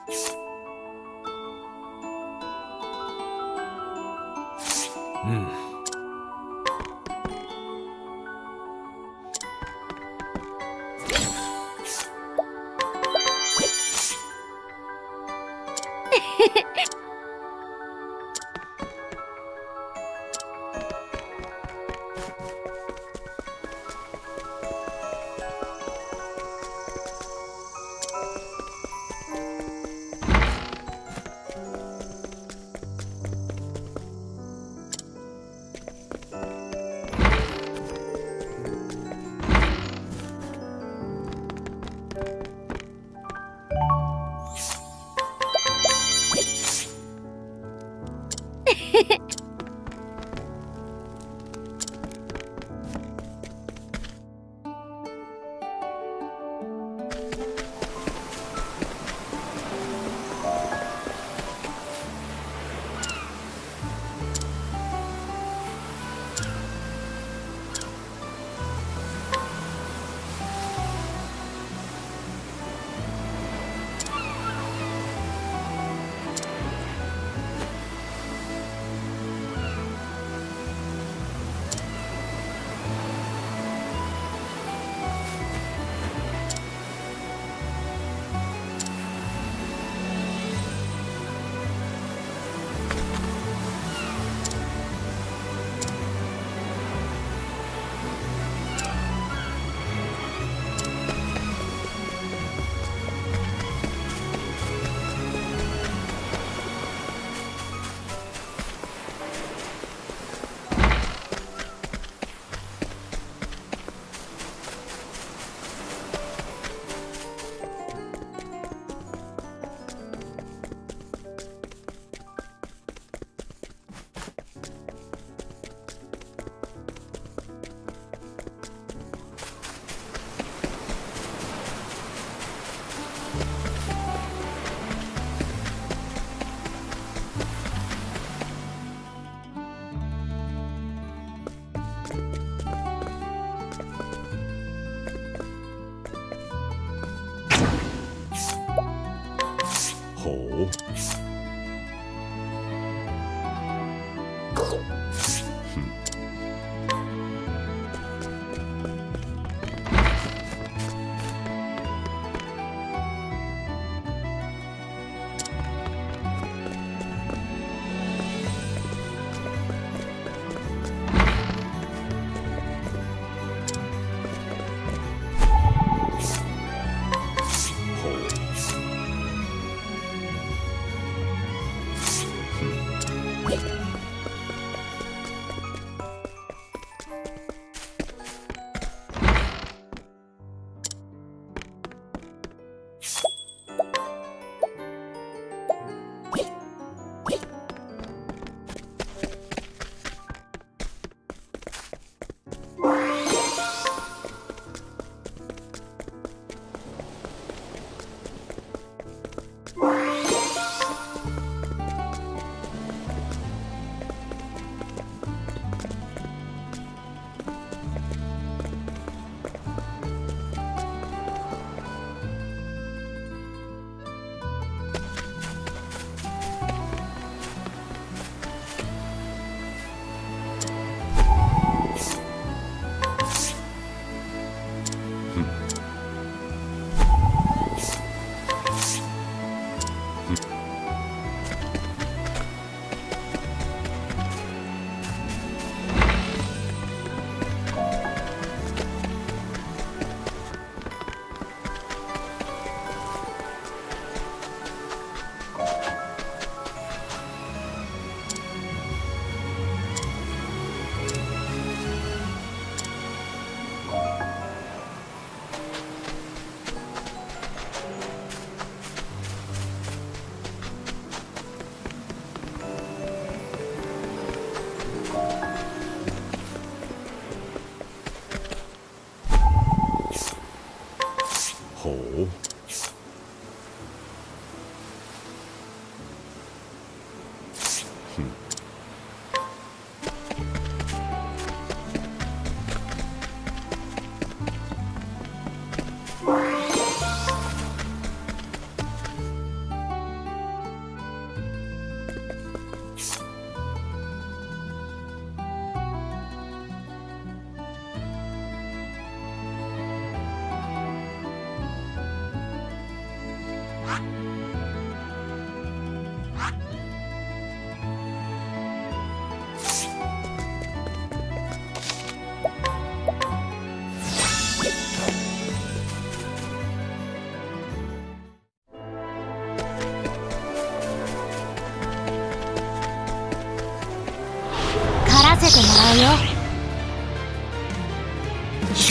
よ。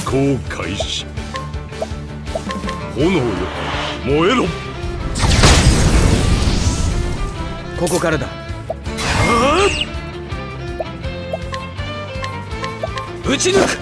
思考開始。炎よ燃えろ。
ここからだ。撃ち抜く。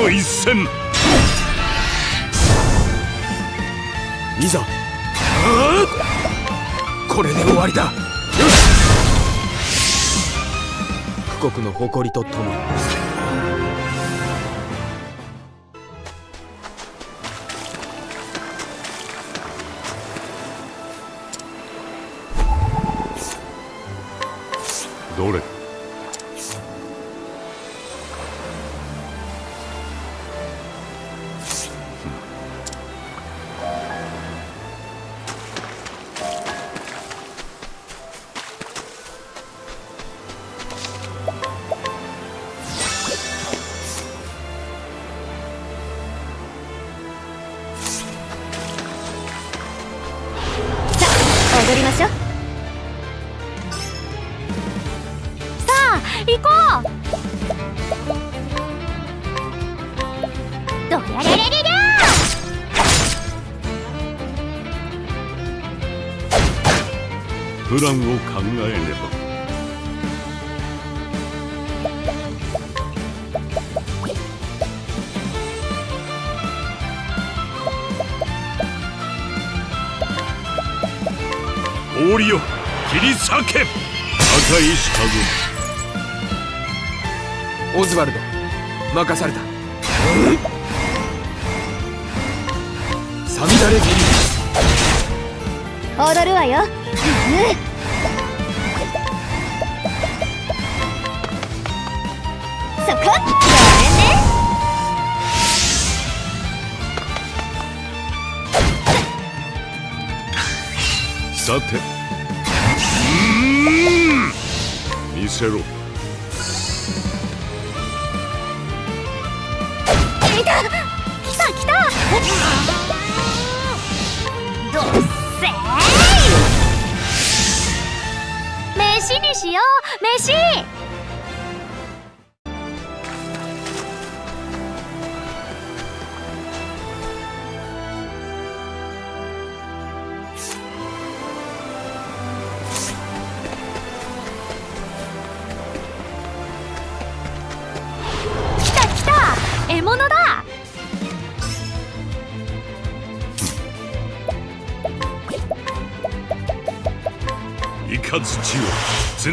の
一戦。
いざ。これで終わりだ。富国の誇りとともに。
どれ？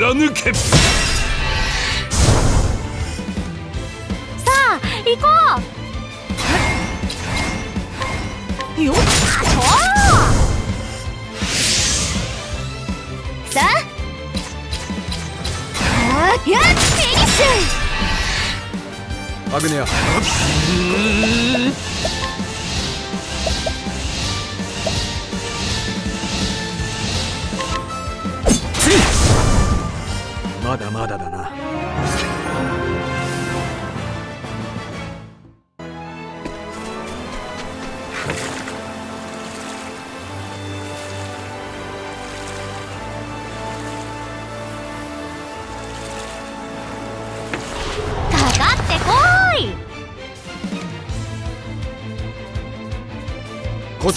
貫け。
さあ行こう。よっとさあ。やっフィニッシュ。
アグネア。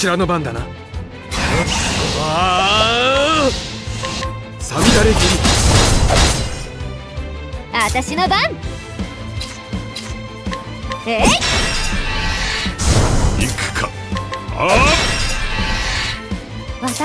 ちらの番だな。
の番。え？い
行くか。あ
私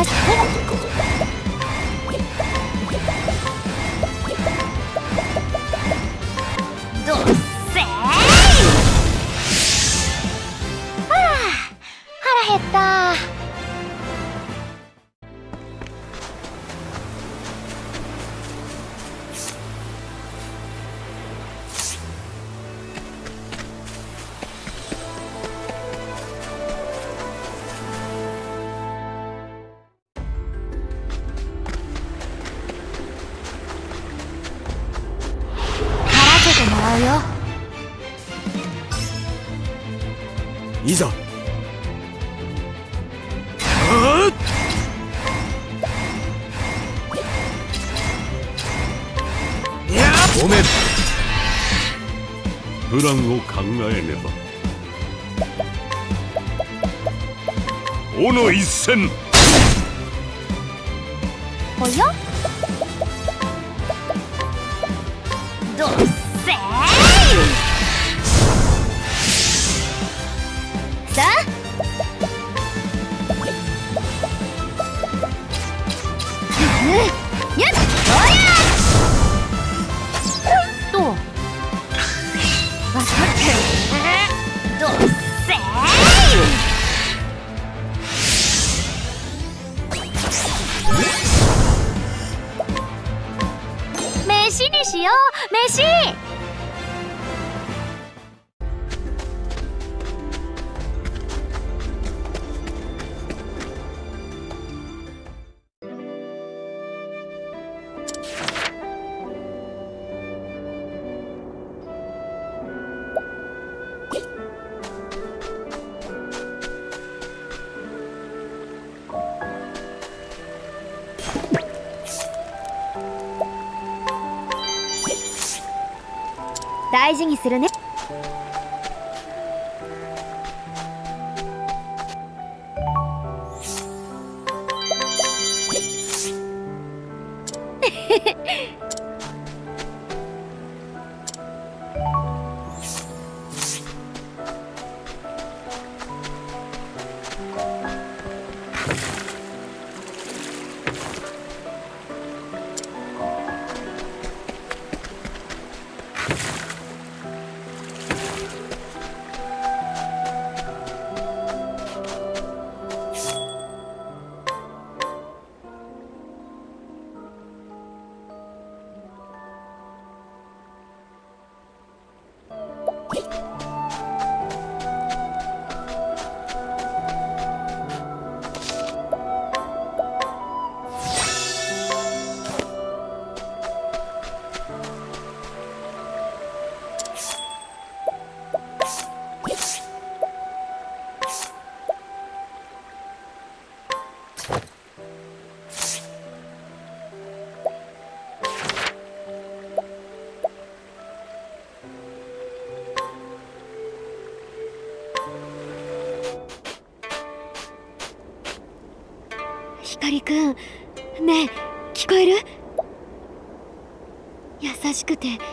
て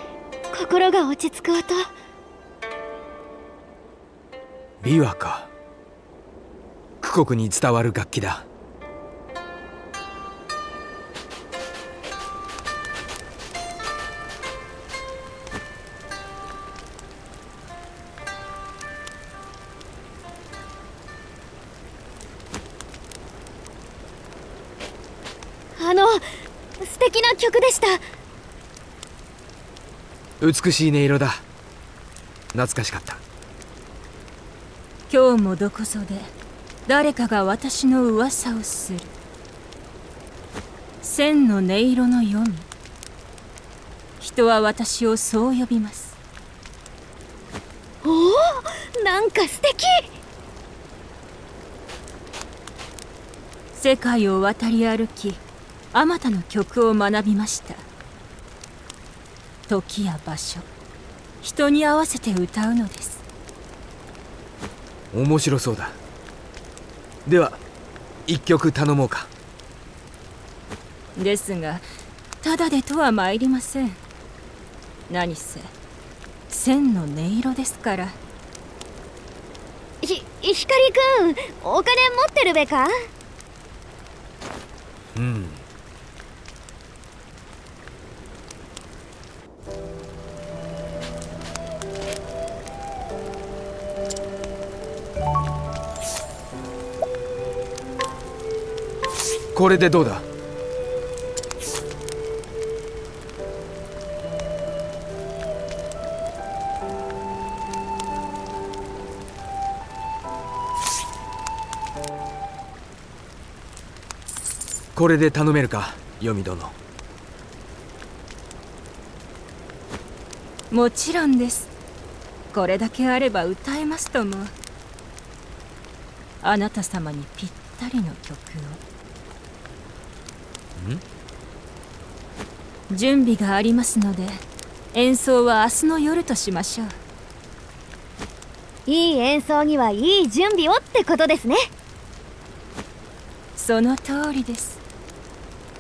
心が落ち着く音
琵琶か。九国に伝わる楽器だ。美しい音色だ。懐かしかった。
今日もどこぞで誰かが私の噂をする。千の音色の読み人は私をそう呼びます。
おおなんか素敵。
世界を渡り歩きあまたの曲を学びました時や場所人に合わせて歌うのです。
面白そうだ。では一曲頼もうか。
ですがただでとは参りません。何せ千の音色ですから。
ひ光くんお金持ってるべか？
これでどうだ？これで頼めるか読み殿。
もちろんです。これだけあれば歌えますとも。あなた様にぴったりの曲を。準備がありますので演奏は明日の夜としましょう。
いい演奏にはいい準備をってことですね。
その通りです。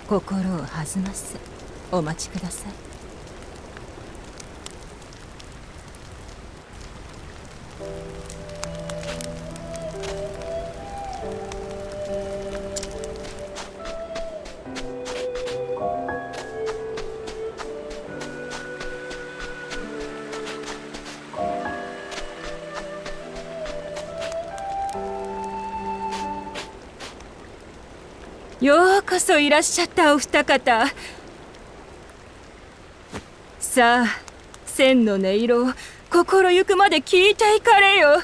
心を弾ませ。お待ちください。いらっしゃったお二方。さあ千の音色を心ゆくまで聞いていかれよ。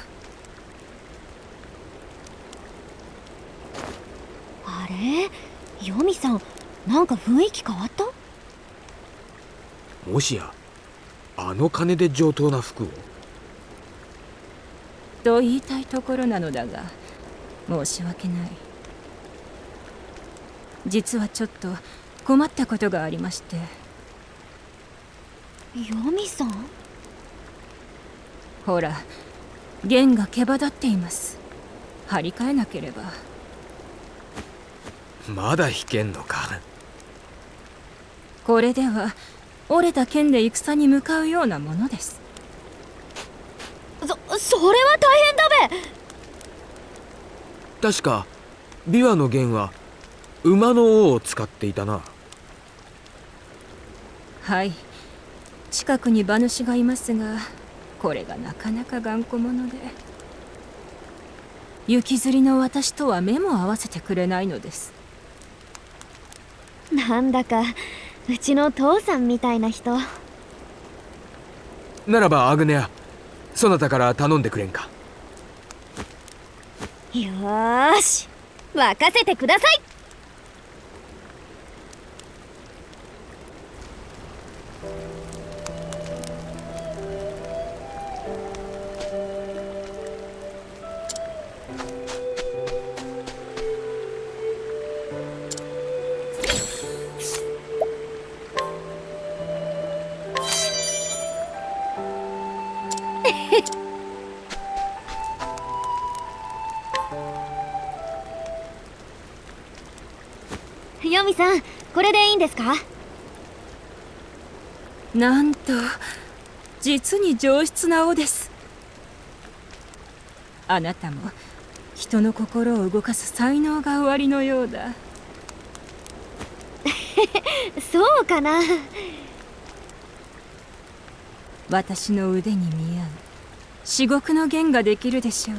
あれ？ヨミさんなんか雰囲気変わった？
もしやあの金で上等な服を？
と言いたいところなのだが申し訳ない実はちょっと困ったことがありまして。
ヨミさん？
ほら弦が毛羽立っています。張り替えなければ。
まだ弾けんのか？
これでは折れた剣で戦に向かうようなものです。
そそれは大変だべ！
確か琵琶の弦は馬の王を使っていたな。
はい。近くに馬主がいますがこれがなかなか頑固者で。雪吊りの私とは目も合わせてくれないのです。
なんだかうちの父さんみたいな人。
ならばアグネアそなたから頼んでくれんか。
よーし。任せてください
なんと実に上質な尾です。あなたも人の心を動かす才能がおありのようだ。
そうかな。
私の腕に見合う至極の弦ができるでしょう。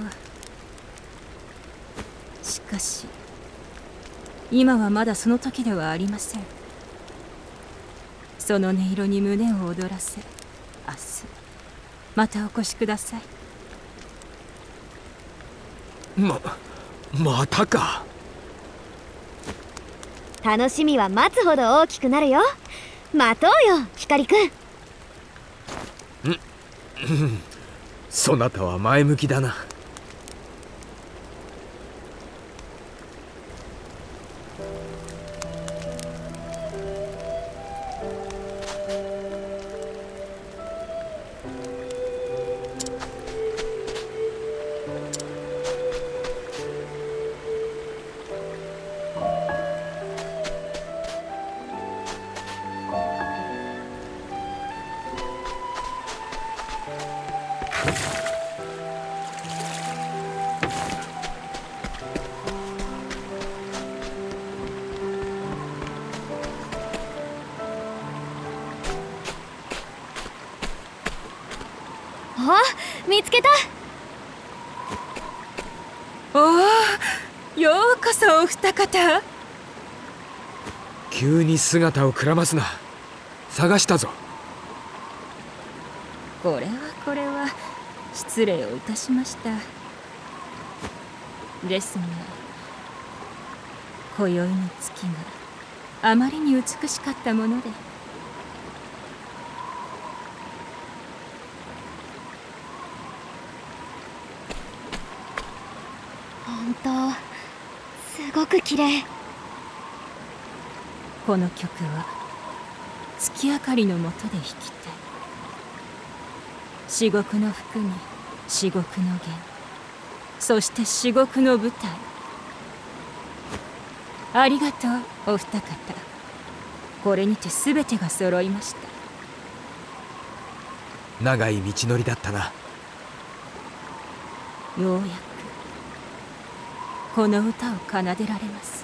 しかし今はまだその時ではありませんその音色に胸を躍らせ明日またお越しください。
ままたか。
楽しみは待つほど大きくなるよ。待とうよ光くん。
うん そなたは前向きだな姿をくらますな。探したぞ。
これはこれは失礼をいたしました。ですが今宵の月があまりに美しかったもので。
本当すごく綺麗
この曲は月明かりのもとで弾きたい。至極の服に至極の弦。そして至極の舞台。ありがとうお二方。これにて全てが揃いました。
長い道のりだったな。
ようやくこの歌を奏でられます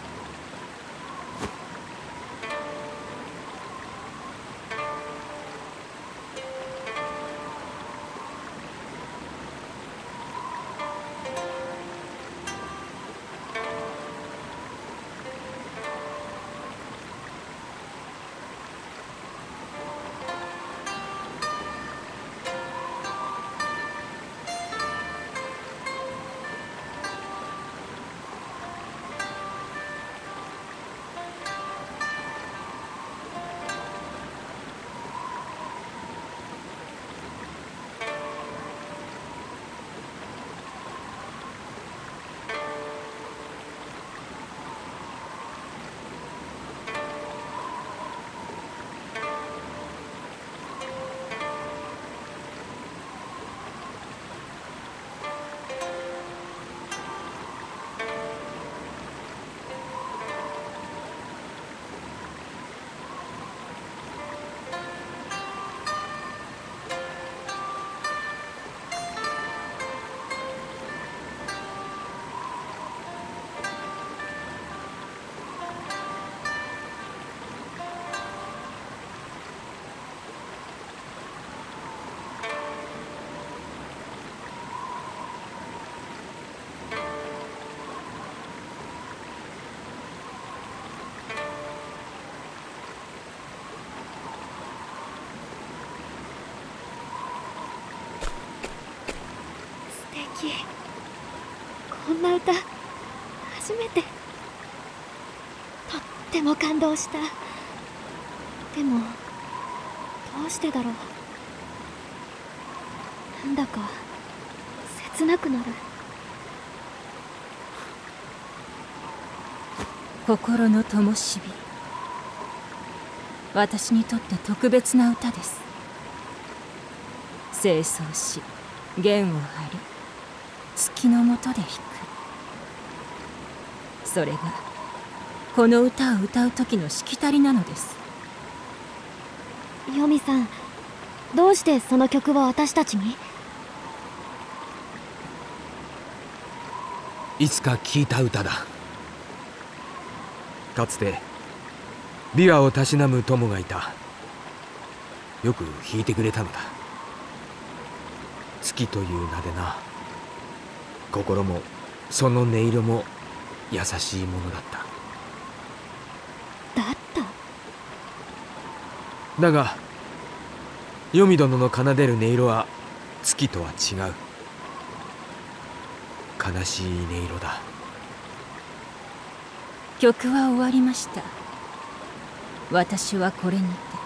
も感動した。でもどうしてだろう。なんだか切なくなる。
心の灯火。私にとって特別な歌です。清掃し弦を張り月の下で弾く。それがこの歌を歌う時のしきたりなのです。
ヨミさんどうしてその曲を私たちに？
いつか聞いた歌だ。かつて琵琶をたしなむ友がいた。よく弾いてくれたのだ。月という名でな。心もその音色も優しいものだった
だった
だが黄泉殿の奏でる音色は月とは違う。悲しい音色だ。
曲は終わりました。私はこれにて。